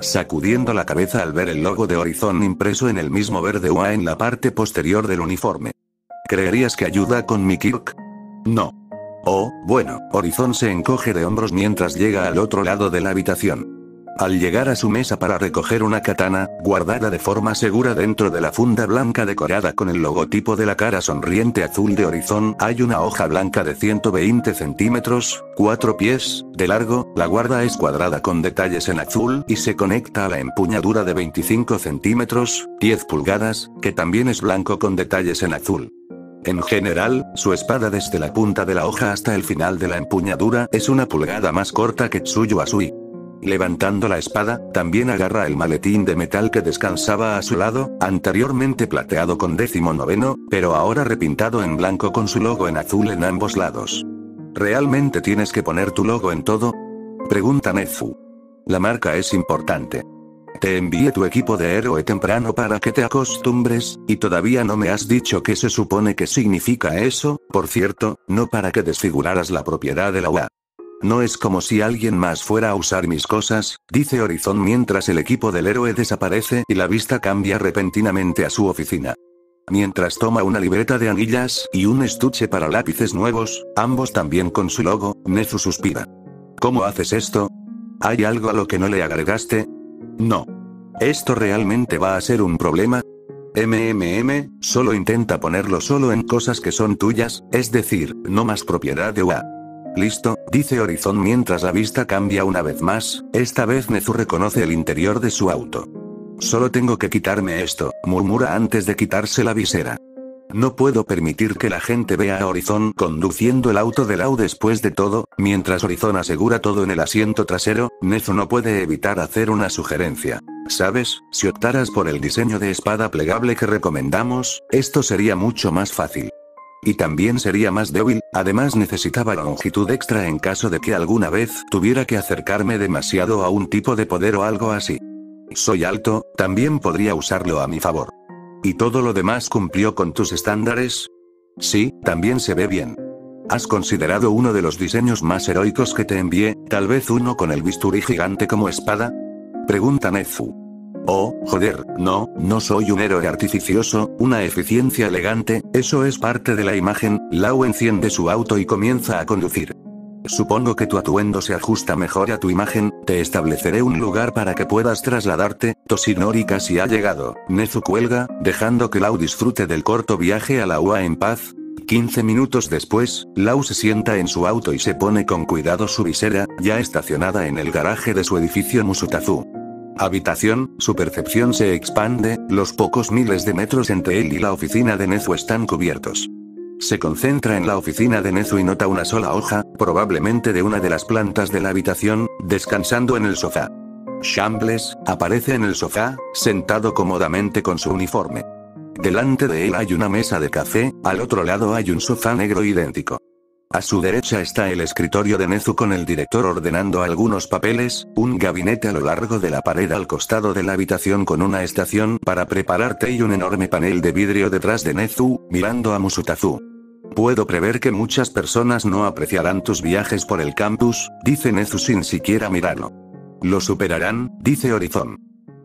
Sacudiendo la cabeza al ver el logo de Horizon impreso en el mismo verde UA en la parte posterior del uniforme. ¿Creerías que ayuda con mi Kirk? No. Oh, bueno, Horizon se encoge de hombros mientras llega al otro lado de la habitación. Al llegar a su mesa para recoger una katana, guardada de forma segura dentro de la funda blanca decorada con el logotipo de la cara sonriente azul de Horizon, hay una hoja blanca de 120 centímetros, 4 pies, de largo, la guarda es cuadrada con detalles en azul y se conecta a la empuñadura de 25 centímetros, 10 pulgadas, que también es blanco con detalles en azul. En general, su espada desde la punta de la hoja hasta el final de la empuñadura es una pulgada más corta que Tsuyu Asui. Levantando la espada, también agarra el maletín de metal que descansaba a su lado, anteriormente plateado con décimo noveno, pero ahora repintado en blanco con su logo en azul en ambos lados. ¿Realmente tienes que poner tu logo en todo? Pregunta Nezu. La marca es importante. Te envié tu equipo de héroe temprano para que te acostumbres, y todavía no me has dicho qué se supone que significa eso, por cierto, no para que desfiguraras la propiedad de la UA. No es como si alguien más fuera a usar mis cosas, dice Horizon mientras el equipo del héroe desaparece y la vista cambia repentinamente a su oficina. Mientras toma una libreta de anillas y un estuche para lápices nuevos, ambos también con su logo, Nezu suspira. ¿Cómo haces esto? ¿Hay algo a lo que no le agregaste? No. ¿Esto realmente va a ser un problema? MMM, solo intenta ponerlo solo en cosas que son tuyas, es decir, no más propiedad de UA. Listo, dice Horizon mientras la vista cambia una vez más, esta vez Nezu reconoce el interior de su auto. Solo tengo que quitarme esto, murmura antes de quitarse la visera. No puedo permitir que la gente vea a Horizon conduciendo el auto de Lau después de todo, mientras Horizon asegura todo en el asiento trasero, Nezu no puede evitar hacer una sugerencia. ¿Sabes? Si optaras por el diseño de espada plegable que recomendamos, esto sería mucho más fácil. Y también sería más débil, además necesitaba longitud extra en caso de que alguna vez tuviera que acercarme demasiado a un tipo de poder o algo así. Soy alto, también podría usarlo a mi favor. ¿Y todo lo demás cumplió con tus estándares? Sí, también se ve bien. ¿Has considerado uno de los diseños más heroicos que te envié, tal vez uno con el bisturí gigante como espada? Pregunta Nezu. Oh, joder, no, no soy un héroe artificioso, una eficiencia elegante, eso es parte de la imagen, Lau enciende su auto y comienza a conducir. Supongo que tu atuendo se ajusta mejor a tu imagen, te estableceré un lugar para que puedas trasladarte, Toshinori casi ha llegado, Nezu cuelga, dejando que Lau disfrute del corto viaje a la UA en paz, 15 minutos después, Lau se sienta en su auto y se pone con cuidado su visera, ya estacionada en el garaje de su edificio Musutazu habitación, su percepción se expande, los pocos miles de metros entre él y la oficina de Nezu están cubiertos. Se concentra en la oficina de Nezu y nota una sola hoja, probablemente de una de las plantas de la habitación, descansando en el sofá. Shambles, aparece en el sofá, sentado cómodamente con su uniforme. Delante de él hay una mesa de café, al otro lado hay un sofá negro idéntico. A su derecha está el escritorio de Nezu con el director ordenando algunos papeles, un gabinete a lo largo de la pared al costado de la habitación con una estación para preparar té y un enorme panel de vidrio detrás de Nezu, mirando a Musutazu. Puedo prever que muchas personas no apreciarán tus viajes por el campus, dice Nezu sin siquiera mirarlo. Lo superarán, dice Horizon.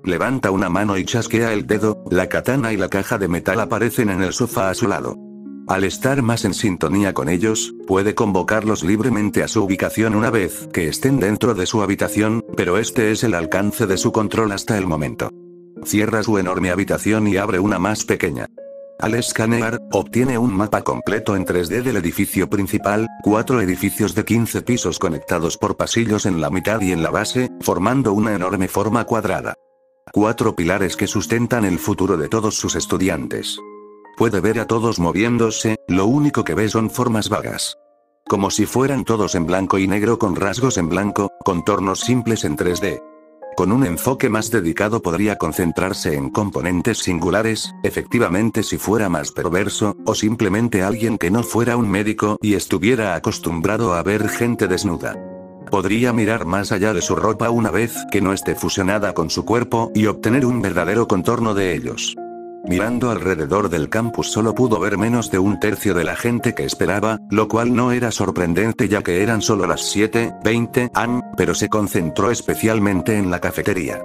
Levanta una mano y chasquea el dedo, la katana y la caja de metal aparecen en el sofá a su lado. Al estar más en sintonía con ellos, puede convocarlos libremente a su ubicación una vez que estén dentro de su habitación, pero este es el alcance de su control hasta el momento. Cierra su enorme habitación y abre una más pequeña. Al escanear, obtiene un mapa completo en 3D del edificio principal, cuatro edificios de 15 pisos conectados por pasillos en la mitad y en la base, formando una enorme forma cuadrada. Cuatro pilares que sustentan el futuro de todos sus estudiantes. Puede ver a todos moviéndose, lo único que ve son formas vagas. Como si fueran todos en blanco y negro con rasgos en blanco, contornos simples en 3D. Con un enfoque más dedicado podría concentrarse en componentes singulares, efectivamente si fuera más perverso, o simplemente alguien que no fuera un médico y estuviera acostumbrado a ver gente desnuda. Podría mirar más allá de su ropa una vez que no esté fusionada con su cuerpo y obtener un verdadero contorno de ellos. Mirando alrededor del campus solo pudo ver menos de un tercio de la gente que esperaba, lo cual no era sorprendente ya que eran solo las 7:20 am, pero se concentró especialmente en la cafetería.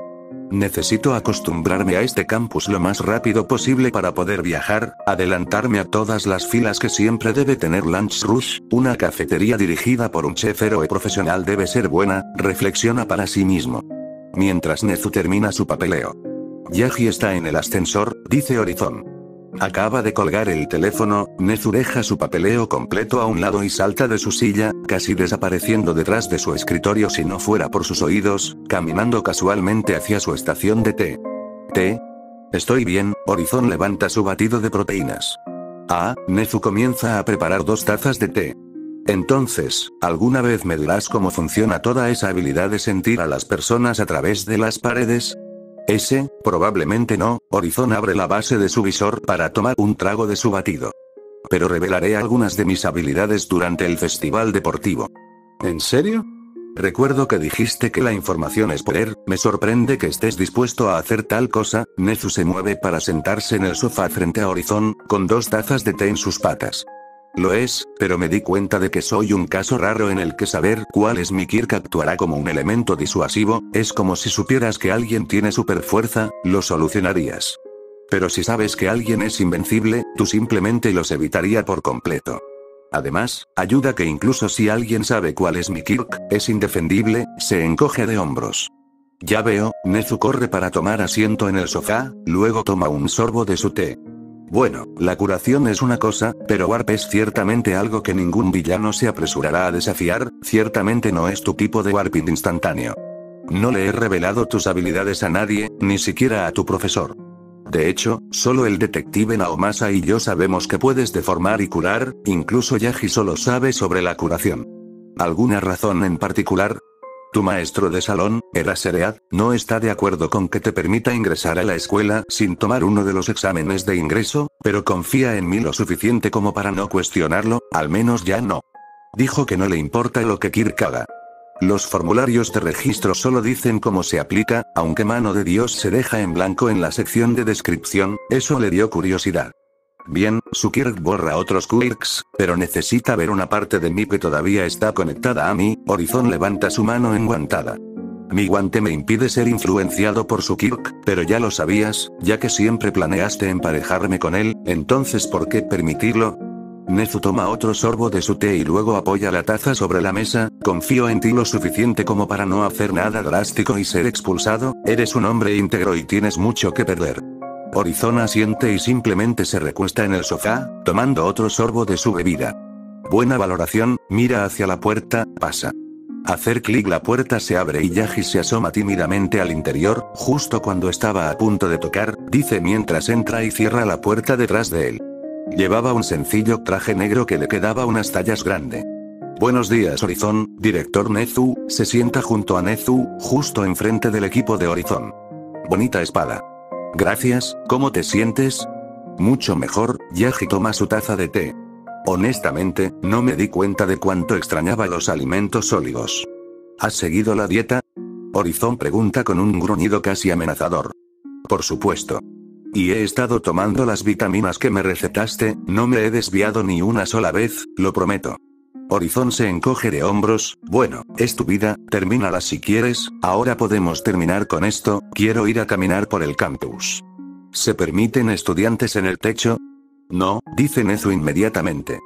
Necesito acostumbrarme a este campus lo más rápido posible para poder viajar, adelantarme a todas las filas que siempre debe tener Lunch Rush, una cafetería dirigida por un chef héroe profesional debe ser buena, reflexiona para sí mismo. Mientras Nezu termina su papeleo. Yagi está en el ascensor, dice Horizon. Acaba de colgar el teléfono, Nezu deja su papeleo completo a un lado y salta de su silla, casi desapareciendo detrás de su escritorio si no fuera por sus oídos, caminando casualmente hacia su estación de té. ¿Té? Estoy bien, Horizon levanta su batido de proteínas. Ah, Nezu comienza a preparar dos tazas de té. Entonces, ¿alguna vez me dirás cómo funciona toda esa habilidad de sentir a las personas a través de las paredes? Ese, probablemente no, Horizon abre la base de su visor para tomar un trago de su batido. Pero revelaré algunas de mis habilidades durante el festival deportivo. ¿En serio? Recuerdo que dijiste que la información es poder, me sorprende que estés dispuesto a hacer tal cosa, Nezu se mueve para sentarse en el sofá frente a Horizon, con dos tazas de té en sus patas. Lo es, pero me di cuenta de que soy un caso raro en el que saber cuál es mi Kirk actuará como un elemento disuasivo, es como si supieras que alguien tiene superfuerza, lo solucionarías. Pero si sabes que alguien es invencible, tú simplemente los evitaría por completo. Además, ayuda que incluso si alguien sabe cuál es mi Kirk, es indefendible, se encoge de hombros. Ya veo, Nezu corre para tomar asiento en el sofá, luego toma un sorbo de su té. Bueno, la curación es una cosa, pero Warp es ciertamente algo que ningún villano se apresurará a desafiar, ciertamente no es tu tipo de Warping instantáneo. No le he revelado tus habilidades a nadie, ni siquiera a tu profesor. De hecho, solo el detective Naomasa y yo sabemos que puedes deformar y curar, incluso Yaji solo sabe sobre la curación. ¿Alguna razón en particular? Tu maestro de salón, Eraseread, no está de acuerdo con que te permita ingresar a la escuela sin tomar uno de los exámenes de ingreso, pero confía en mí lo suficiente como para no cuestionarlo, al menos ya no. Dijo que no le importa lo que Kirk haga. Los formularios de registro solo dicen cómo se aplica, aunque mano de Dios se deja en blanco en la sección de descripción, eso le dio curiosidad. Bien, su Kirk borra otros quirks, pero necesita ver una parte de mí que todavía está conectada a mí, Horizon levanta su mano enguantada. Mi guante me impide ser influenciado por su Kirk, pero ya lo sabías, ya que siempre planeaste emparejarme con él, entonces ¿por qué permitirlo? Nezu toma otro sorbo de su té y luego apoya la taza sobre la mesa, confío en ti lo suficiente como para no hacer nada drástico y ser expulsado, eres un hombre íntegro y tienes mucho que perder. Horizon asiente y simplemente se recuesta en el sofá, tomando otro sorbo de su bebida. Buena valoración, mira hacia la puerta, pasa. Hacer clic la puerta se abre y Yaji se asoma tímidamente al interior, justo cuando estaba a punto de tocar, dice mientras entra y cierra la puerta detrás de él. Llevaba un sencillo traje negro que le quedaba unas tallas grande. Buenos días Horizon, director Nezu, se sienta junto a Nezu, justo enfrente del equipo de Horizon. Bonita espada. Gracias, ¿cómo te sientes? Mucho mejor, Yaji toma su taza de té. Honestamente, no me di cuenta de cuánto extrañaba los alimentos sólidos. ¿Has seguido la dieta? Horizon pregunta con un gruñido casi amenazador. Por supuesto. Y he estado tomando las vitaminas que me recetaste, no me he desviado ni una sola vez, lo prometo. Horizon se encoge de hombros, bueno, es tu vida, termínala si quieres, ahora podemos terminar con esto, quiero ir a caminar por el campus. ¿Se permiten estudiantes en el techo? No, dice Nezu inmediatamente.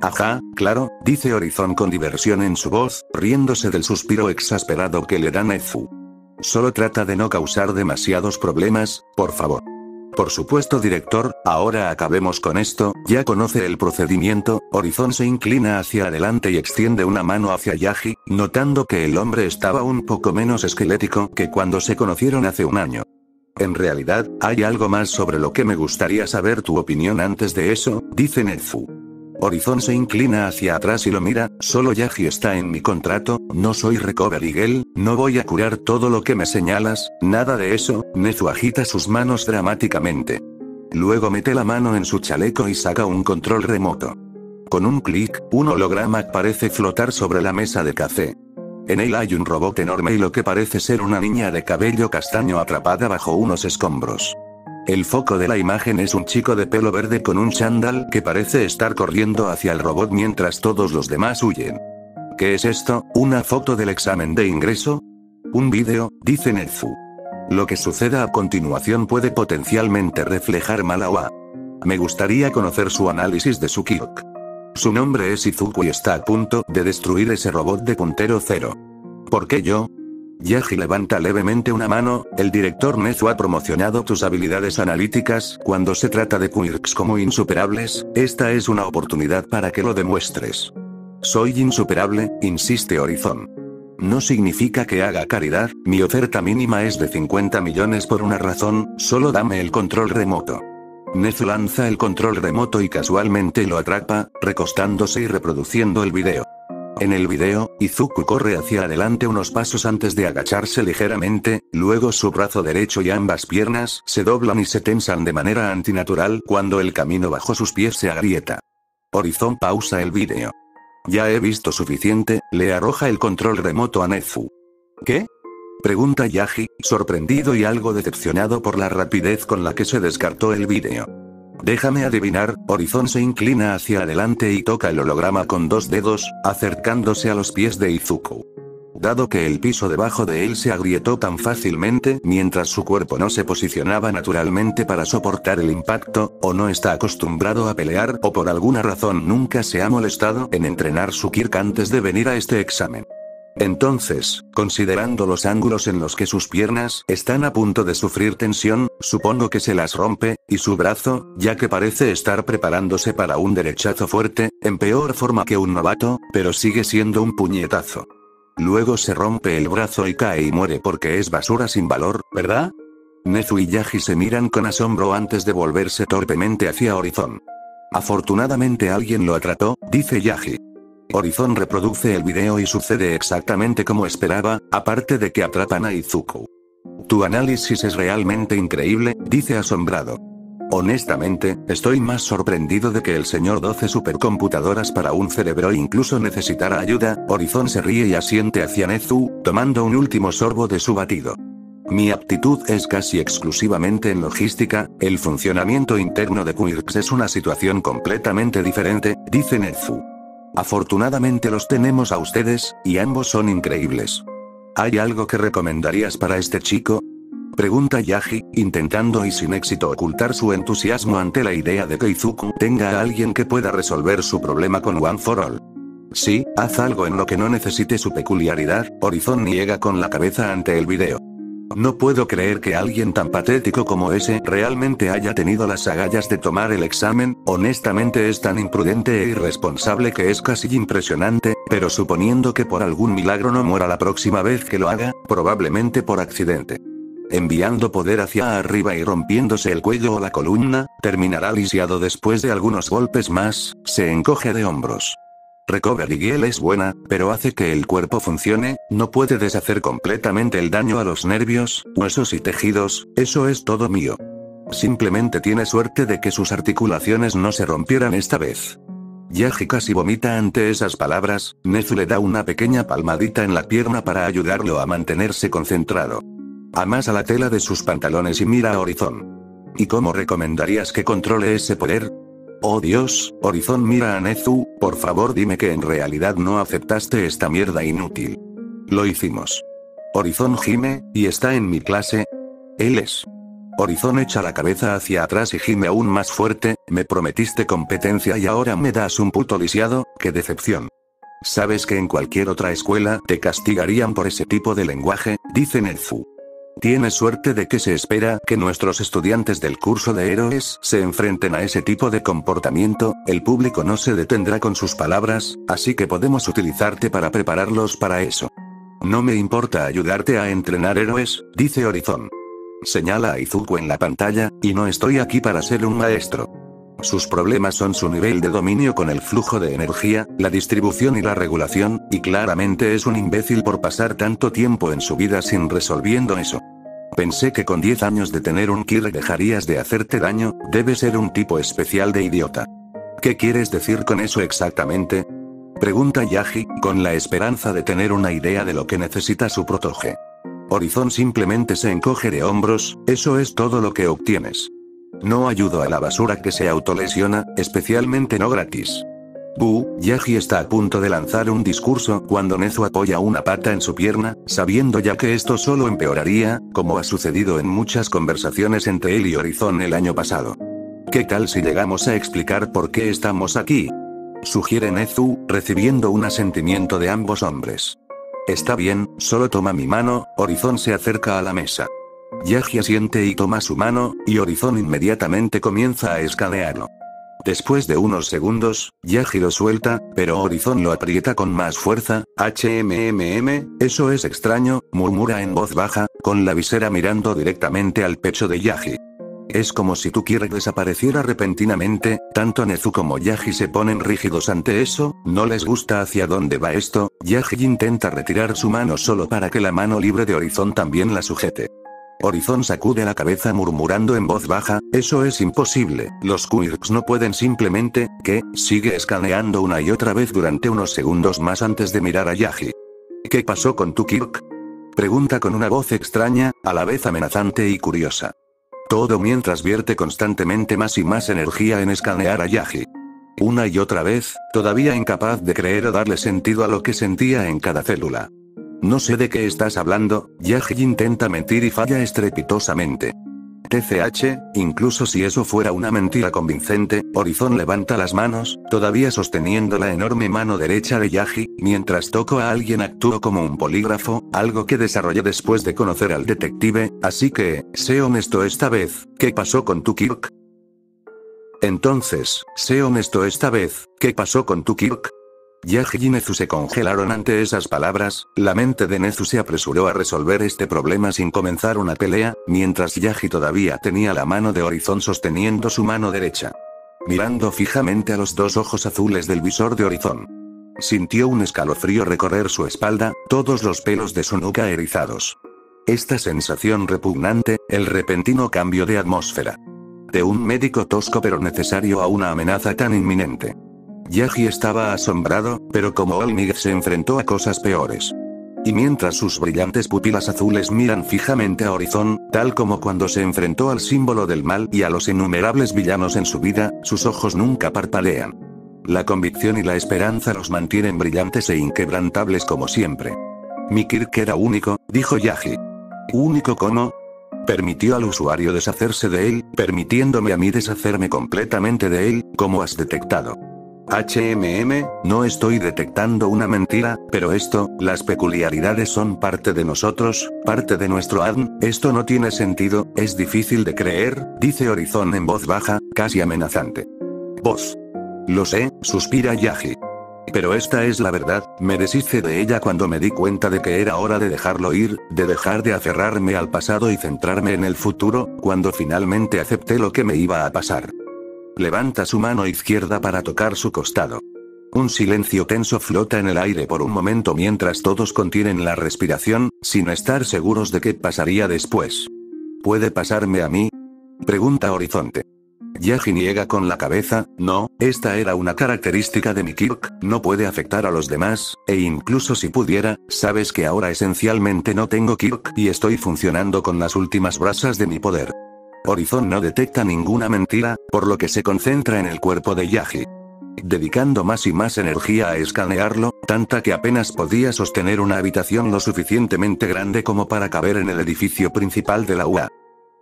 Ajá, claro, dice Horizon con diversión en su voz, riéndose del suspiro exasperado que le da Nezu. Solo trata de no causar demasiados problemas, por favor. Por supuesto director, ahora acabemos con esto, ya conoce el procedimiento, Horizon se inclina hacia adelante y extiende una mano hacia Yaji, notando que el hombre estaba un poco menos esquelético que cuando se conocieron hace un año. En realidad, hay algo más sobre lo que me gustaría saber tu opinión antes de eso, dice Nezu. Horizon se inclina hacia atrás y lo mira, solo Yaji está en mi contrato, no soy Recovery Girl, no voy a curar todo lo que me señalas, nada de eso, Nezu agita sus manos dramáticamente. Luego mete la mano en su chaleco y saca un control remoto. Con un clic, un holograma parece flotar sobre la mesa de café. En él hay un robot enorme y lo que parece ser una niña de cabello castaño atrapada bajo unos escombros. El foco de la imagen es un chico de pelo verde con un chándal que parece estar corriendo hacia el robot mientras todos los demás huyen. ¿Qué es esto? ¿Una foto del examen de ingreso? Un vídeo, dice Nezu. Lo que suceda a continuación puede potencialmente reflejar Malawa. Me gustaría conocer su análisis de su Kirk. Su nombre es Izuku y está a punto de destruir ese robot de puntero cero. ¿Por qué yo? Yaji levanta levemente una mano, el director Nezu ha promocionado tus habilidades analíticas, cuando se trata de quirks como insuperables, esta es una oportunidad para que lo demuestres. Soy insuperable, insiste Horizon. No significa que haga caridad, mi oferta mínima es de 50 millones por una razón, solo dame el control remoto. Nezu lanza el control remoto y casualmente lo atrapa, recostándose y reproduciendo el video. En el video, Izuku corre hacia adelante unos pasos antes de agacharse ligeramente, luego su brazo derecho y ambas piernas se doblan y se tensan de manera antinatural cuando el camino bajo sus pies se agrieta. Horizon pausa el video. Ya he visto suficiente, le arroja el control remoto a Nezu. ¿Qué? Pregunta Yaji, sorprendido y algo decepcionado por la rapidez con la que se descartó el vídeo. Déjame adivinar, Horizon se inclina hacia adelante y toca el holograma con dos dedos, acercándose a los pies de Izuku. Dado que el piso debajo de él se agrietó tan fácilmente mientras su cuerpo no se posicionaba naturalmente para soportar el impacto, o no está acostumbrado a pelear o por alguna razón nunca se ha molestado en entrenar su Kirk antes de venir a este examen. Entonces, considerando los ángulos en los que sus piernas están a punto de sufrir tensión, supongo que se las rompe, y su brazo, ya que parece estar preparándose para un derechazo fuerte, en peor forma que un novato, pero sigue siendo un puñetazo. Luego se rompe el brazo y cae y muere porque es basura sin valor, ¿verdad? Nezu y Yaji se miran con asombro antes de volverse torpemente hacia Horizon. Afortunadamente alguien lo atrapó, dice Yaji. Horizon reproduce el video y sucede exactamente como esperaba, aparte de que atrapan a Izuku. Tu análisis es realmente increíble, dice asombrado. Honestamente, estoy más sorprendido de que el señor 12 supercomputadoras para un cerebro incluso necesitara ayuda, Horizon se ríe y asiente hacia Nezu, tomando un último sorbo de su batido. Mi aptitud es casi exclusivamente en logística, el funcionamiento interno de Quirks es una situación completamente diferente, dice Nezu. Afortunadamente los tenemos a ustedes, y ambos son increíbles. ¿Hay algo que recomendarías para este chico? Pregunta Yaji, intentando y sin éxito ocultar su entusiasmo ante la idea de que Izuku tenga a alguien que pueda resolver su problema con One for All. Sí, haz algo en lo que no necesite su peculiaridad, Horizon niega con la cabeza ante el video. No puedo creer que alguien tan patético como ese realmente haya tenido las agallas de tomar el examen, honestamente es tan imprudente e irresponsable que es casi impresionante, pero suponiendo que por algún milagro no muera la próxima vez que lo haga, probablemente por accidente. Enviando poder hacia arriba y rompiéndose el cuello o la columna, terminará lisiado después de algunos golpes más, se encoge de hombros. Recovery Gel es buena, pero hace que el cuerpo funcione, no puede deshacer completamente el daño a los nervios, huesos y tejidos, eso es todo mío. Simplemente tiene suerte de que sus articulaciones no se rompieran esta vez. Yaji casi vomita ante esas palabras, Nezu le da una pequeña palmadita en la pierna para ayudarlo a mantenerse concentrado. Amasa la tela de sus pantalones y mira a Horizon. ¿Y cómo recomendarías que controle ese poder? Oh Dios, Horizon mira a Nezu, por favor dime que en realidad no aceptaste esta mierda inútil. Lo hicimos. Horizon gime, y está en mi clase. Él es. Horizon echa la cabeza hacia atrás y gime aún más fuerte, me prometiste competencia y ahora me das un puto lisiado, qué decepción. Sabes que en cualquier otra escuela te castigarían por ese tipo de lenguaje, dice Nezu. Tienes suerte de que se espera que nuestros estudiantes del curso de héroes se enfrenten a ese tipo de comportamiento, el público no se detendrá con sus palabras, así que podemos utilizarte para prepararlos para eso. No me importa ayudarte a entrenar héroes, dice Horizon. Señala a Izuku en la pantalla, y no estoy aquí para ser un maestro. Sus problemas son su nivel de dominio con el flujo de energía, la distribución y la regulación, y claramente es un imbécil por pasar tanto tiempo en su vida sin resolviendo eso. Pensé que con 10 años de tener un Kir dejarías de hacerte daño, debe ser un tipo especial de idiota. ¿Qué quieres decir con eso exactamente? Pregunta Yaji, con la esperanza de tener una idea de lo que necesita su protoge. Horizon simplemente se encoge de hombros, eso es todo lo que obtienes. No ayudo a la basura que se autolesiona, especialmente no gratis. Bu, Yaji está a punto de lanzar un discurso cuando Nezu apoya una pata en su pierna, sabiendo ya que esto solo empeoraría, como ha sucedido en muchas conversaciones entre él y Horizon el año pasado. ¿Qué tal si llegamos a explicar por qué estamos aquí? Sugiere Nezu, recibiendo un asentimiento de ambos hombres. Está bien, solo toma mi mano, Horizon se acerca a la mesa. Yaji asiente y toma su mano, y Horizon inmediatamente comienza a escanearlo. Después de unos segundos, Yaji lo suelta, pero Horizon lo aprieta con más fuerza, HMMM, eso es extraño, murmura en voz baja, con la visera mirando directamente al pecho de Yaji. Es como si tu Kirk desapareciera repentinamente, tanto Nezu como Yaji se ponen rígidos ante eso, no les gusta hacia dónde va esto, Yaji intenta retirar su mano solo para que la mano libre de Horizon también la sujete. Horizon sacude la cabeza murmurando en voz baja, eso es imposible, los Quirks no pueden simplemente, que, sigue escaneando una y otra vez durante unos segundos más antes de mirar a Yaji. ¿Qué pasó con tu Kirk? Pregunta con una voz extraña, a la vez amenazante y curiosa. Todo mientras vierte constantemente más y más energía en escanear a Yaji. Una y otra vez, todavía incapaz de creer o darle sentido a lo que sentía en cada célula. No sé de qué estás hablando, Yaji intenta mentir y falla estrepitosamente. TCH, incluso si eso fuera una mentira convincente, Horizon levanta las manos, todavía sosteniendo la enorme mano derecha de Yaji, mientras toco a alguien actúo como un polígrafo, algo que desarrollé después de conocer al detective, así que, sé honesto esta vez, ¿qué pasó con tu Kirk? Entonces, sé honesto esta vez, ¿qué pasó con tu Kirk? Yaji y Nezu se congelaron ante esas palabras, la mente de Nezu se apresuró a resolver este problema sin comenzar una pelea, mientras Yaji todavía tenía la mano de Horizon sosteniendo su mano derecha. Mirando fijamente a los dos ojos azules del visor de Horizon. Sintió un escalofrío recorrer su espalda, todos los pelos de su nuca erizados. Esta sensación repugnante, el repentino cambio de atmósfera. De un médico tosco pero necesario a una amenaza tan inminente. Yaji estaba asombrado, pero como Olmig se enfrentó a cosas peores. Y mientras sus brillantes pupilas azules miran fijamente a Horizon, tal como cuando se enfrentó al símbolo del mal y a los innumerables villanos en su vida, sus ojos nunca parpadean. La convicción y la esperanza los mantienen brillantes e inquebrantables como siempre. Mi Kirk era único, dijo Yaji. ¿Único cómo? Permitió al usuario deshacerse de él, permitiéndome a mí deshacerme completamente de él, como has detectado. HMM, no estoy detectando una mentira, pero esto, las peculiaridades son parte de nosotros, parte de nuestro ADN, esto no tiene sentido, es difícil de creer, dice Horizon en voz baja, casi amenazante. Voz. Lo sé, suspira Yaji. Pero esta es la verdad, me deshice de ella cuando me di cuenta de que era hora de dejarlo ir, de dejar de aferrarme al pasado y centrarme en el futuro, cuando finalmente acepté lo que me iba a pasar. Levanta su mano izquierda para tocar su costado. Un silencio tenso flota en el aire por un momento mientras todos contienen la respiración, sin estar seguros de qué pasaría después. ¿Puede pasarme a mí? Pregunta Horizonte. Yaji niega con la cabeza, no, esta era una característica de mi Kirk, no puede afectar a los demás, e incluso si pudiera, sabes que ahora esencialmente no tengo Kirk y estoy funcionando con las últimas brasas de mi poder. Horizon no detecta ninguna mentira, por lo que se concentra en el cuerpo de Yaji. Dedicando más y más energía a escanearlo, tanta que apenas podía sostener una habitación lo suficientemente grande como para caber en el edificio principal de la UA.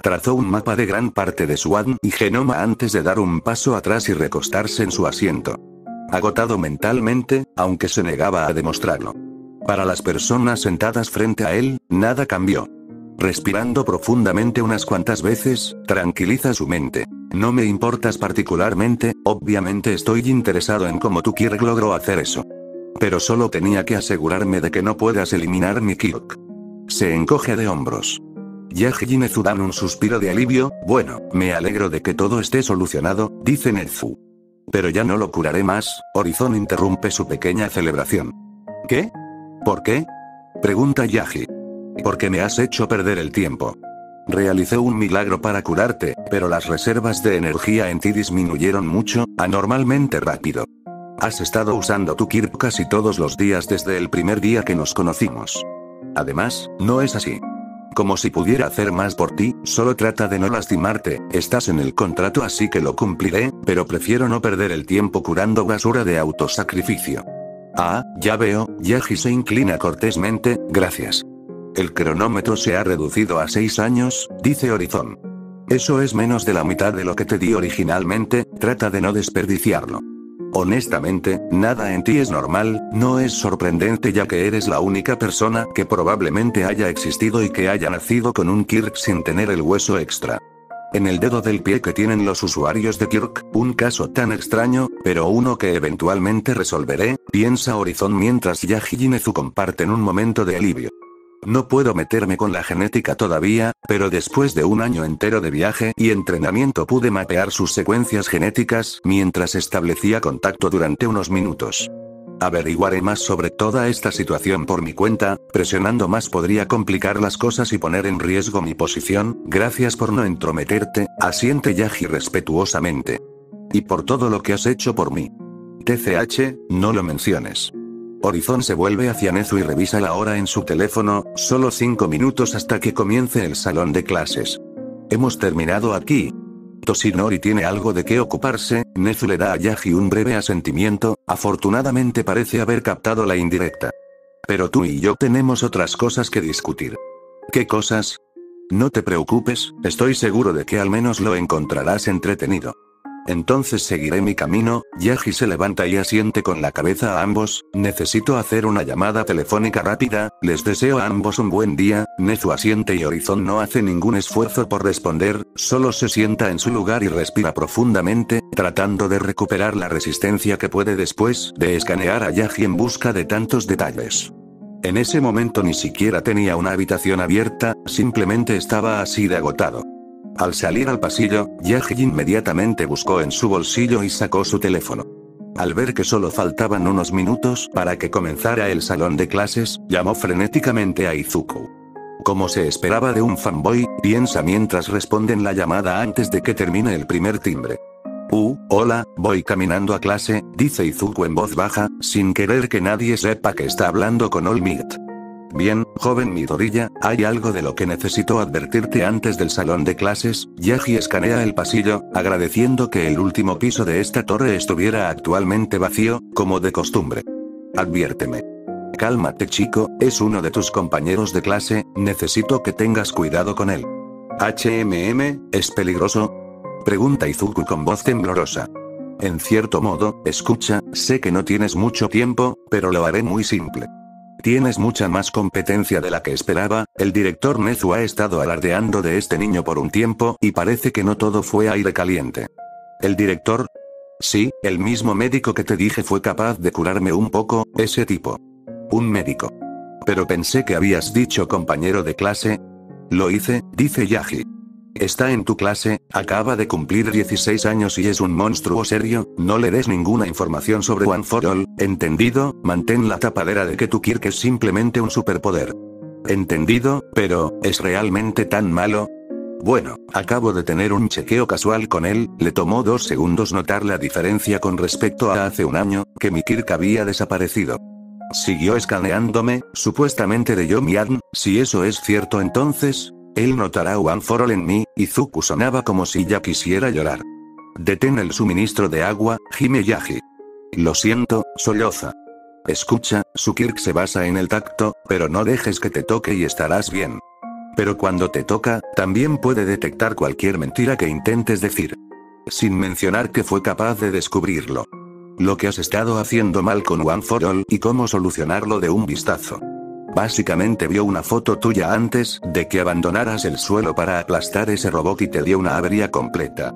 Trazó un mapa de gran parte de su ADN y genoma antes de dar un paso atrás y recostarse en su asiento. Agotado mentalmente, aunque se negaba a demostrarlo. Para las personas sentadas frente a él, nada cambió. Respirando profundamente unas cuantas veces, tranquiliza su mente. No me importas particularmente, obviamente estoy interesado en cómo tu Kirk logró hacer eso. Pero solo tenía que asegurarme de que no puedas eliminar mi Kirk. Se encoge de hombros. Yaji Nezu dan un suspiro de alivio, bueno, me alegro de que todo esté solucionado, dice Nezu. Pero ya no lo curaré más, Horizon interrumpe su pequeña celebración. ¿Qué? ¿Por qué? Pregunta Yaji. Porque me has hecho perder el tiempo. Realicé un milagro para curarte, pero las reservas de energía en ti disminuyeron mucho, anormalmente rápido. Has estado usando tu Kirk casi todos los días desde el primer día que nos conocimos. Además, no es así. Como si pudiera hacer más por ti, solo trata de no lastimarte, estás en el contrato así que lo cumpliré, pero prefiero no perder el tiempo curando basura de autosacrificio. Ah, ya veo, Yaji se inclina cortésmente, gracias. El cronómetro se ha reducido a 6 años, dice Horizon. Eso es menos de la mitad de lo que te di originalmente, trata de no desperdiciarlo. Honestamente, nada en ti es normal, no es sorprendente ya que eres la única persona que probablemente haya existido y que haya nacido con un Kirk sin tener el hueso extra. En el dedo del pie que tienen los usuarios de Kirk, un caso tan extraño, pero uno que eventualmente resolveré, piensa Horizon mientras Yaji y comparten un momento de alivio. No puedo meterme con la genética todavía, pero después de un año entero de viaje y entrenamiento pude mapear sus secuencias genéticas mientras establecía contacto durante unos minutos. Averiguaré más sobre toda esta situación por mi cuenta, presionando más podría complicar las cosas y poner en riesgo mi posición, gracias por no entrometerte, asiente Yaji respetuosamente. Y por todo lo que has hecho por mí. TCH, no lo menciones. Horizon se vuelve hacia Nezu y revisa la hora en su teléfono, solo cinco minutos hasta que comience el salón de clases. Hemos terminado aquí, Toshinori tiene algo de qué ocuparse, Nezu le da a Yaji un breve asentimiento, afortunadamente parece haber captado la indirecta. Pero tú y yo tenemos otras cosas que discutir. ¿Qué cosas? No te preocupes, estoy seguro de que al menos lo encontrarás entretenido. Entonces seguiré mi camino, Yaji se levanta y asiente con la cabeza a ambos, necesito hacer una llamada telefónica rápida, les deseo a ambos un buen día, Nezu asiente y Horizon no hace ningún esfuerzo por responder, solo se sienta en su lugar y respira profundamente, tratando de recuperar la resistencia que puede después de escanear a Yaji en busca de tantos detalles. En ese momento ni siquiera tenía una habitación abierta, simplemente estaba así de agotado. Al salir al pasillo, Yaji inmediatamente buscó en su bolsillo y sacó su teléfono. Al ver que solo faltaban unos minutos para que comenzara el salón de clases, llamó frenéticamente a Izuku. Como se esperaba de un fanboy, piensa mientras responden la llamada antes de que termine el primer timbre. Uh, hola, voy caminando a clase, dice Izuku en voz baja, sin querer que nadie sepa que está hablando con Olmit. Bien, joven Midorilla, hay algo de lo que necesito advertirte antes del salón de clases, Yaji escanea el pasillo, agradeciendo que el último piso de esta torre estuviera actualmente vacío, como de costumbre. Adviérteme. Cálmate chico, es uno de tus compañeros de clase, necesito que tengas cuidado con él. HMM, ¿es peligroso? Pregunta Izuku con voz temblorosa. En cierto modo, escucha, sé que no tienes mucho tiempo, pero lo haré muy simple. Tienes mucha más competencia de la que esperaba, el director Nezu ha estado alardeando de este niño por un tiempo, y parece que no todo fue aire caliente. ¿El director? Sí, el mismo médico que te dije fue capaz de curarme un poco, ese tipo. Un médico. Pero pensé que habías dicho compañero de clase. Lo hice, dice Yaji. Está en tu clase, acaba de cumplir 16 años y es un monstruo serio, no le des ninguna información sobre One for ¿entendido? Mantén la tapadera de que tu Kirk es simplemente un superpoder. ¿Entendido? Pero, ¿es realmente tan malo? Bueno, acabo de tener un chequeo casual con él, le tomó dos segundos notar la diferencia con respecto a hace un año, que mi Kirk había desaparecido. Siguió escaneándome, supuestamente de Yomian, si eso es cierto entonces, él notará One for All en mí, Izuku sonaba como si ya quisiera llorar. Detén el suministro de agua, Hime Yaji. Lo siento, solloza. Escucha, su Kirk se basa en el tacto, pero no dejes que te toque y estarás bien. Pero cuando te toca, también puede detectar cualquier mentira que intentes decir. Sin mencionar que fue capaz de descubrirlo. Lo que has estado haciendo mal con One for All y cómo solucionarlo de un vistazo. Básicamente vio una foto tuya antes de que abandonaras el suelo para aplastar ese robot y te dio una avería completa.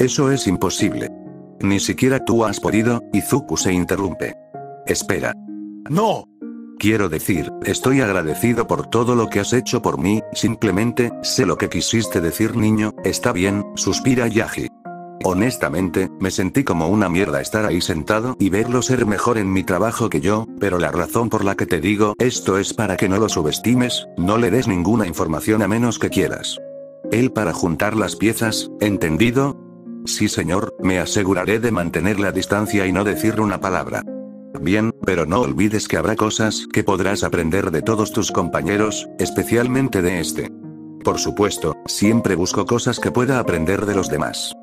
Eso es imposible. Ni siquiera tú has podido, Izuku se interrumpe. Espera. No. Quiero decir, estoy agradecido por todo lo que has hecho por mí, simplemente, sé lo que quisiste decir niño, está bien, suspira Yaji. Honestamente, me sentí como una mierda estar ahí sentado y verlo ser mejor en mi trabajo que yo, pero la razón por la que te digo esto es para que no lo subestimes, no le des ninguna información a menos que quieras. Él para juntar las piezas, ¿entendido? Sí señor, me aseguraré de mantener la distancia y no decir una palabra. Bien, pero no olvides que habrá cosas que podrás aprender de todos tus compañeros, especialmente de este. Por supuesto, siempre busco cosas que pueda aprender de los demás.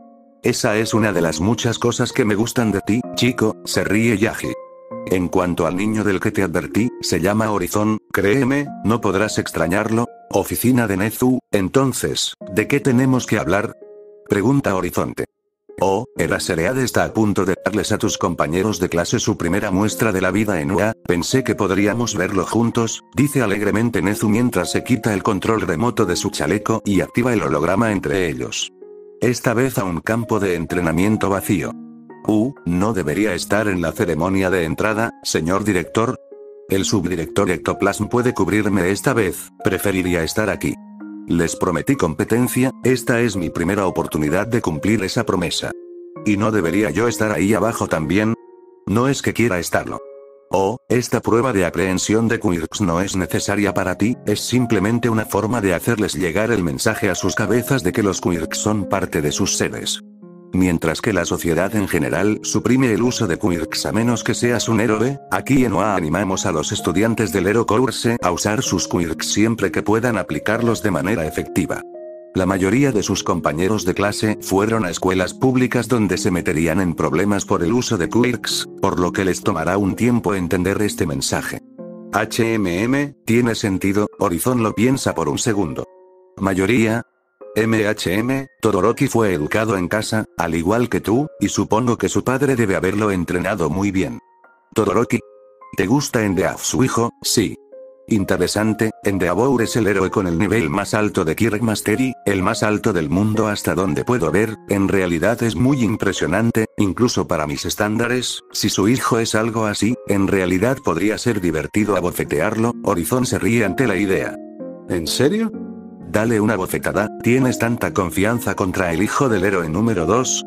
Esa es una de las muchas cosas que me gustan de ti, chico, se ríe Yaji. En cuanto al niño del que te advertí, se llama Horizon, créeme, no podrás extrañarlo. Oficina de Nezu, entonces, ¿de qué tenemos que hablar? Pregunta Horizonte. Oh, Erasereade está a punto de darles a tus compañeros de clase su primera muestra de la vida en UA, pensé que podríamos verlo juntos, dice alegremente Nezu mientras se quita el control remoto de su chaleco y activa el holograma entre ellos. Esta vez a un campo de entrenamiento vacío. Uh, ¿no debería estar en la ceremonia de entrada, señor director? El subdirector Ectoplasm puede cubrirme esta vez, preferiría estar aquí. Les prometí competencia, esta es mi primera oportunidad de cumplir esa promesa. ¿Y no debería yo estar ahí abajo también? No es que quiera estarlo. Oh, esta prueba de aprehensión de Quirks no es necesaria para ti, es simplemente una forma de hacerles llegar el mensaje a sus cabezas de que los Quirks son parte de sus seres. Mientras que la sociedad en general suprime el uso de quirks a menos que seas un héroe, aquí en OA animamos a los estudiantes del Hero Course a usar sus quirks siempre que puedan aplicarlos de manera efectiva. La mayoría de sus compañeros de clase fueron a escuelas públicas donde se meterían en problemas por el uso de quirks, por lo que les tomará un tiempo entender este mensaje. HMM, tiene sentido, Horizon lo piensa por un segundo. Mayoría, MHM, Todoroki fue educado en casa, al igual que tú, y supongo que su padre debe haberlo entrenado muy bien. Todoroki. ¿Te gusta Endeav su hijo? Sí. Interesante, Endeavor es el héroe con el nivel más alto de Kirk Mastery, el más alto del mundo hasta donde puedo ver, en realidad es muy impresionante, incluso para mis estándares, si su hijo es algo así, en realidad podría ser divertido abofetearlo, Horizon se ríe ante la idea. ¿En serio? Dale una bofetada, ¿tienes tanta confianza contra el hijo del héroe número 2?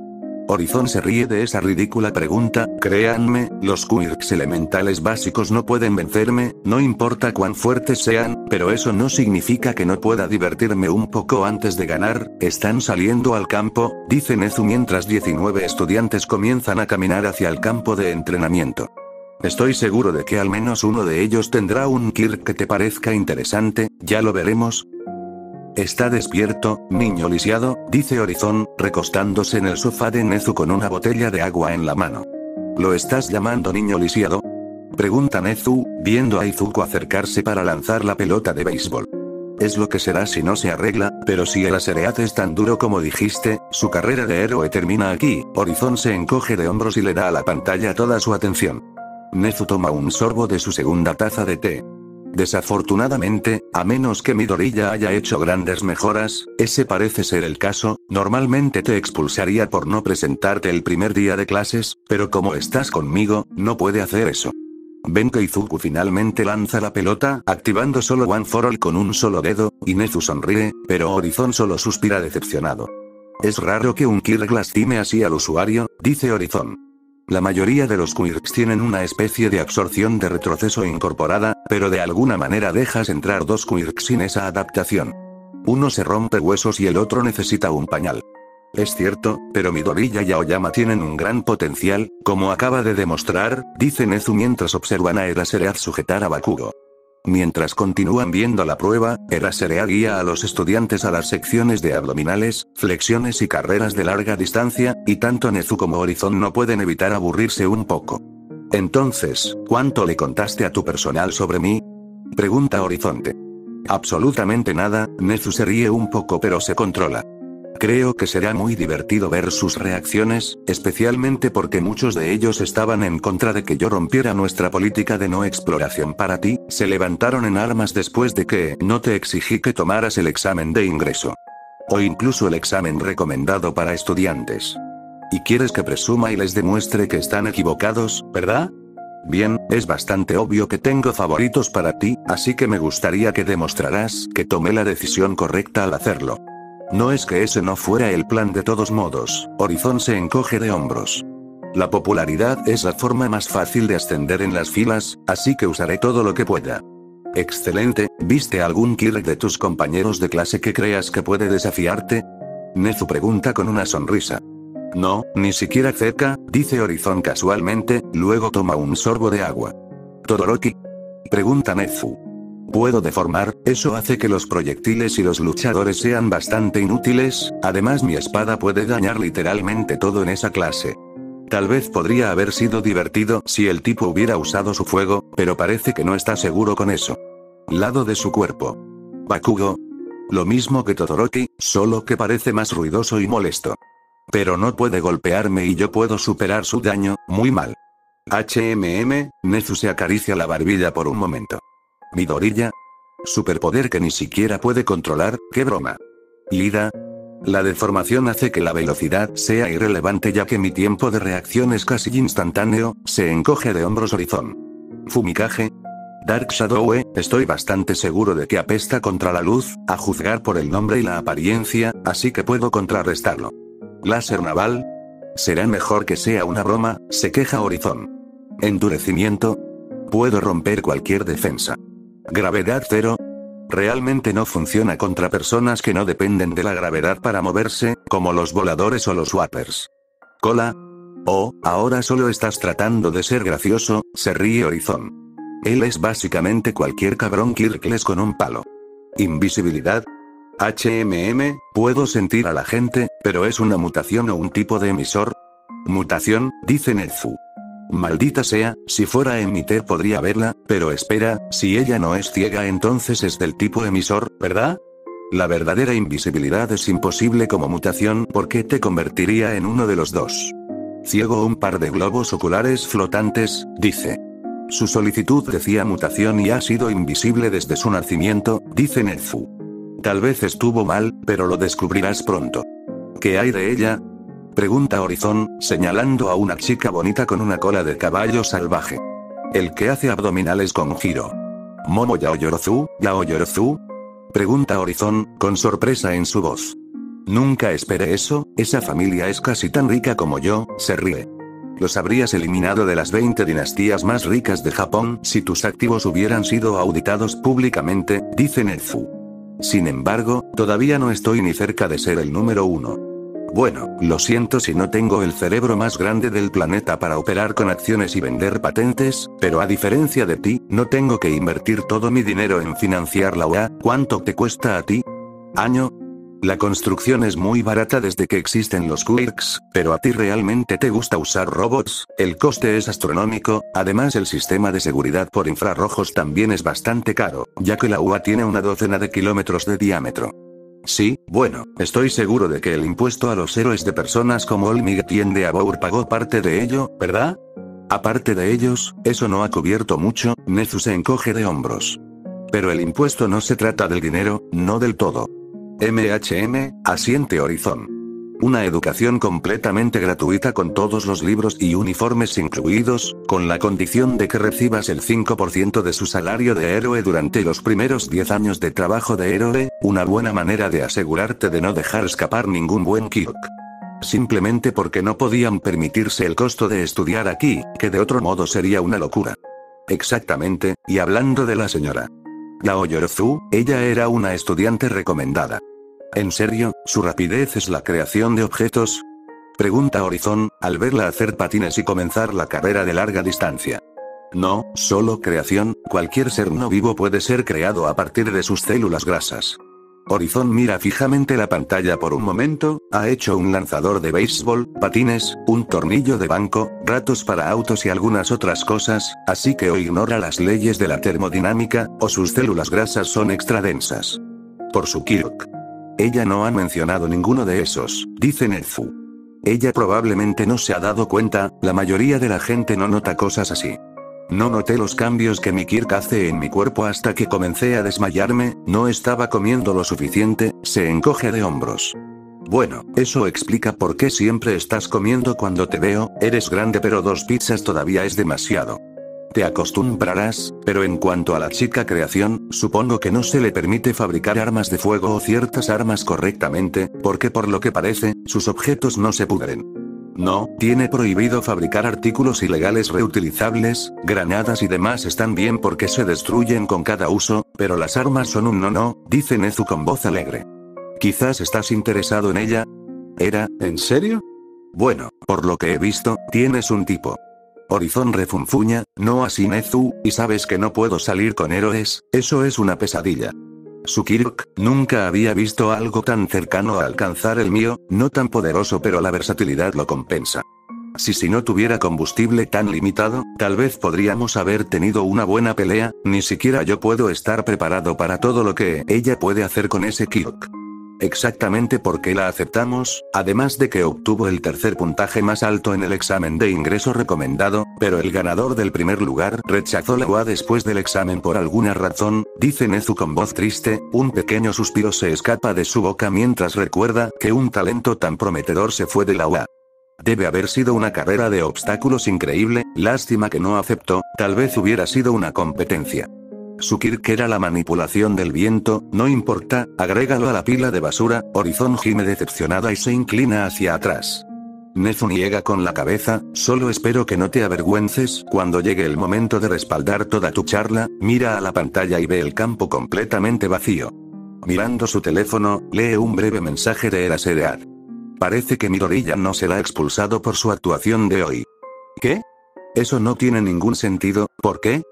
Horizon se ríe de esa ridícula pregunta, créanme, los quirks elementales básicos no pueden vencerme, no importa cuán fuertes sean, pero eso no significa que no pueda divertirme un poco antes de ganar, están saliendo al campo, dice Nezu mientras 19 estudiantes comienzan a caminar hacia el campo de entrenamiento. Estoy seguro de que al menos uno de ellos tendrá un Kirk que te parezca interesante, ya lo veremos, Está despierto, niño lisiado, dice Horizon, recostándose en el sofá de Nezu con una botella de agua en la mano. ¿Lo estás llamando niño lisiado? Pregunta Nezu, viendo a Izuku acercarse para lanzar la pelota de béisbol. Es lo que será si no se arregla, pero si el Asereat es tan duro como dijiste, su carrera de héroe termina aquí. Horizon se encoge de hombros y le da a la pantalla toda su atención. Nezu toma un sorbo de su segunda taza de té. Desafortunadamente, a menos que Midorilla haya hecho grandes mejoras, ese parece ser el caso, normalmente te expulsaría por no presentarte el primer día de clases, pero como estás conmigo, no puede hacer eso. Ven que Izuku finalmente lanza la pelota, activando solo One for All con un solo dedo, y Nezu sonríe, pero Horizon solo suspira decepcionado. Es raro que un Kirk lastime así al usuario, dice Horizon. La mayoría de los quirks tienen una especie de absorción de retroceso incorporada, pero de alguna manera dejas entrar dos quirks sin esa adaptación. Uno se rompe huesos y el otro necesita un pañal. Es cierto, pero Midoriya y Aoyama tienen un gran potencial, como acaba de demostrar, dice Nezu mientras observan a Erasereaz sujetar a Bakugo. Mientras continúan viendo la prueba, Eraserea guía a los estudiantes a las secciones de abdominales, flexiones y carreras de larga distancia, y tanto Nezu como Horizon no pueden evitar aburrirse un poco. Entonces, ¿cuánto le contaste a tu personal sobre mí? Pregunta Horizonte. Absolutamente nada, Nezu se ríe un poco pero se controla. Creo que será muy divertido ver sus reacciones, especialmente porque muchos de ellos estaban en contra de que yo rompiera nuestra política de no exploración para ti, se levantaron en armas después de que no te exigí que tomaras el examen de ingreso. O incluso el examen recomendado para estudiantes. Y quieres que presuma y les demuestre que están equivocados, ¿verdad? Bien, es bastante obvio que tengo favoritos para ti, así que me gustaría que demostrarás que tomé la decisión correcta al hacerlo. No es que ese no fuera el plan de todos modos, Horizon se encoge de hombros. La popularidad es la forma más fácil de ascender en las filas, así que usaré todo lo que pueda. Excelente, ¿viste algún Kirk de tus compañeros de clase que creas que puede desafiarte? Nezu pregunta con una sonrisa. No, ni siquiera cerca, dice Horizon casualmente, luego toma un sorbo de agua. ¿Todoroki? Pregunta Nezu. Puedo deformar, eso hace que los proyectiles y los luchadores sean bastante inútiles, además mi espada puede dañar literalmente todo en esa clase. Tal vez podría haber sido divertido si el tipo hubiera usado su fuego, pero parece que no está seguro con eso. Lado de su cuerpo. Bakugo. Lo mismo que Todoroki, solo que parece más ruidoso y molesto. Pero no puede golpearme y yo puedo superar su daño, muy mal. HMM, Nezu se acaricia la barbilla por un momento. Midorilla. Superpoder que ni siquiera puede controlar, qué broma. Lida. La deformación hace que la velocidad sea irrelevante ya que mi tiempo de reacción es casi instantáneo, se encoge de hombros Horizon. Fumikaje. Dark Shadow, estoy bastante seguro de que apesta contra la luz, a juzgar por el nombre y la apariencia, así que puedo contrarrestarlo. Láser naval. Será mejor que sea una broma, se queja Horizon. Endurecimiento. Puedo romper cualquier defensa. Gravedad cero. Realmente no funciona contra personas que no dependen de la gravedad para moverse, como los voladores o los wapers. Cola. Oh, ahora solo estás tratando de ser gracioso, se ríe Horizon. Él es básicamente cualquier cabrón Kirkles con un palo. Invisibilidad. HMM, puedo sentir a la gente, pero es una mutación o un tipo de emisor. Mutación, dice Nezu. Maldita sea, si fuera emitter podría verla, pero espera, si ella no es ciega entonces es del tipo emisor, ¿verdad? La verdadera invisibilidad es imposible como mutación porque te convertiría en uno de los dos. Ciego un par de globos oculares flotantes, dice. Su solicitud decía mutación y ha sido invisible desde su nacimiento, dice Nezu. Tal vez estuvo mal, pero lo descubrirás pronto. ¿Qué hay de ella? Pregunta Horizon, señalando a una chica bonita con una cola de caballo salvaje. El que hace abdominales con giro. ¿Momo Yaoyorozu, Yaoyorozu? Pregunta Horizon, con sorpresa en su voz. Nunca esperé eso, esa familia es casi tan rica como yo, se ríe. Los habrías eliminado de las 20 dinastías más ricas de Japón si tus activos hubieran sido auditados públicamente, dice Nezu. Sin embargo, todavía no estoy ni cerca de ser el número uno. Bueno, lo siento si no tengo el cerebro más grande del planeta para operar con acciones y vender patentes, pero a diferencia de ti, no tengo que invertir todo mi dinero en financiar la UA. ¿Cuánto te cuesta a ti? Año, la construcción es muy barata desde que existen los quirks, pero a ti realmente te gusta usar robots, el coste es astronómico, además el sistema de seguridad por infrarrojos también es bastante caro, ya que la UA tiene una docena de kilómetros de diámetro. Sí, bueno, estoy seguro de que el impuesto a los héroes de personas como Olmig tiende a Bour pagó parte de ello, ¿verdad? Aparte de ellos, eso no ha cubierto mucho, Nezu se encoge de hombros. Pero el impuesto no se trata del dinero, no del todo. MHM, asiente Horizon. Una educación completamente gratuita con todos los libros y uniformes incluidos, con la condición de que recibas el 5% de su salario de héroe durante los primeros 10 años de trabajo de héroe, una buena manera de asegurarte de no dejar escapar ningún buen Kirk. Simplemente porque no podían permitirse el costo de estudiar aquí, que de otro modo sería una locura. Exactamente, y hablando de la señora. La Oyorzu, ella era una estudiante recomendada. ¿En serio, su rapidez es la creación de objetos? Pregunta Horizon, al verla hacer patines y comenzar la carrera de larga distancia. No, solo creación, cualquier ser no vivo puede ser creado a partir de sus células grasas. Horizon mira fijamente la pantalla por un momento, ha hecho un lanzador de béisbol, patines, un tornillo de banco, ratos para autos y algunas otras cosas, así que o ignora las leyes de la termodinámica, o sus células grasas son extra densas. Por su Kirk. Ella no ha mencionado ninguno de esos, dice Nezu. Ella probablemente no se ha dado cuenta, la mayoría de la gente no nota cosas así. No noté los cambios que mi Kirk hace en mi cuerpo hasta que comencé a desmayarme, no estaba comiendo lo suficiente, se encoge de hombros. Bueno, eso explica por qué siempre estás comiendo cuando te veo, eres grande pero dos pizzas todavía es demasiado. Te acostumbrarás, pero en cuanto a la chica creación, supongo que no se le permite fabricar armas de fuego o ciertas armas correctamente, porque por lo que parece, sus objetos no se pudren. No, tiene prohibido fabricar artículos ilegales reutilizables, granadas y demás están bien porque se destruyen con cada uso, pero las armas son un no no, dice Nezu con voz alegre. Quizás estás interesado en ella. ¿Era, en serio? Bueno, por lo que he visto, tienes un tipo. Horizon refunfuña, no así Nezu, y sabes que no puedo salir con héroes, eso es una pesadilla. Su Kirk, nunca había visto algo tan cercano a alcanzar el mío, no tan poderoso pero la versatilidad lo compensa. Si si no tuviera combustible tan limitado, tal vez podríamos haber tenido una buena pelea, ni siquiera yo puedo estar preparado para todo lo que ella puede hacer con ese Kirk exactamente por qué la aceptamos, además de que obtuvo el tercer puntaje más alto en el examen de ingreso recomendado, pero el ganador del primer lugar rechazó la UA después del examen por alguna razón, dice Nezu con voz triste, un pequeño suspiro se escapa de su boca mientras recuerda que un talento tan prometedor se fue de la UA. Debe haber sido una carrera de obstáculos increíble, lástima que no aceptó, tal vez hubiera sido una competencia. Su Kirk era la manipulación del viento, no importa, agrégalo a la pila de basura, Horizon gime decepcionada y se inclina hacia atrás. Nezu niega con la cabeza, solo espero que no te avergüences, cuando llegue el momento de respaldar toda tu charla, mira a la pantalla y ve el campo completamente vacío. Mirando su teléfono, lee un breve mensaje de Eraseread. Parece que Midoriya no será expulsado por su actuación de hoy. ¿Qué? Eso no tiene ningún sentido, ¿por qué?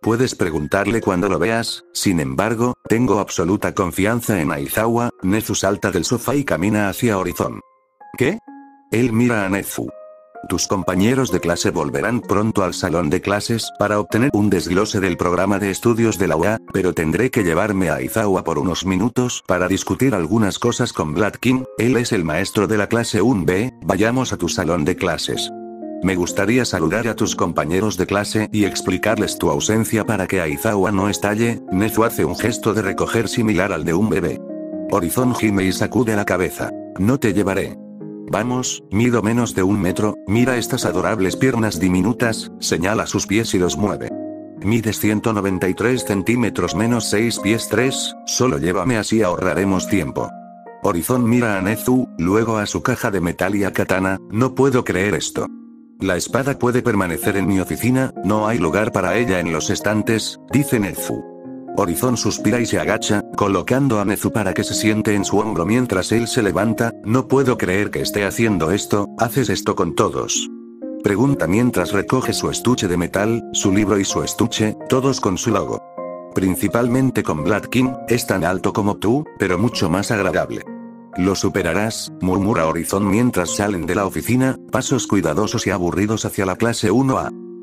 Puedes preguntarle cuando lo veas, sin embargo, tengo absoluta confianza en Aizawa, Nezu salta del sofá y camina hacia Horizon. ¿Qué? Él mira a Nezu. Tus compañeros de clase volverán pronto al salón de clases para obtener un desglose del programa de estudios de la UA, pero tendré que llevarme a Aizawa por unos minutos para discutir algunas cosas con Bladkin, él es el maestro de la clase 1B, vayamos a tu salón de clases. Me gustaría saludar a tus compañeros de clase y explicarles tu ausencia para que Aizawa no estalle, Nezu hace un gesto de recoger similar al de un bebé. Horizon gime y sacude la cabeza. No te llevaré. Vamos, mido menos de un metro, mira estas adorables piernas diminutas, señala sus pies y los mueve. Mides 193 centímetros menos 6 pies 3, solo llévame así ahorraremos tiempo. Horizon mira a Nezu, luego a su caja de metal y a Katana, no puedo creer esto. La espada puede permanecer en mi oficina, no hay lugar para ella en los estantes, dice Nezu. Horizon suspira y se agacha, colocando a Nezu para que se siente en su hombro mientras él se levanta, no puedo creer que esté haciendo esto, haces esto con todos. Pregunta mientras recoge su estuche de metal, su libro y su estuche, todos con su logo. Principalmente con King, es tan alto como tú, pero mucho más agradable. Lo superarás, murmura Horizon mientras salen de la oficina, pasos cuidadosos y aburridos hacia la clase 1A.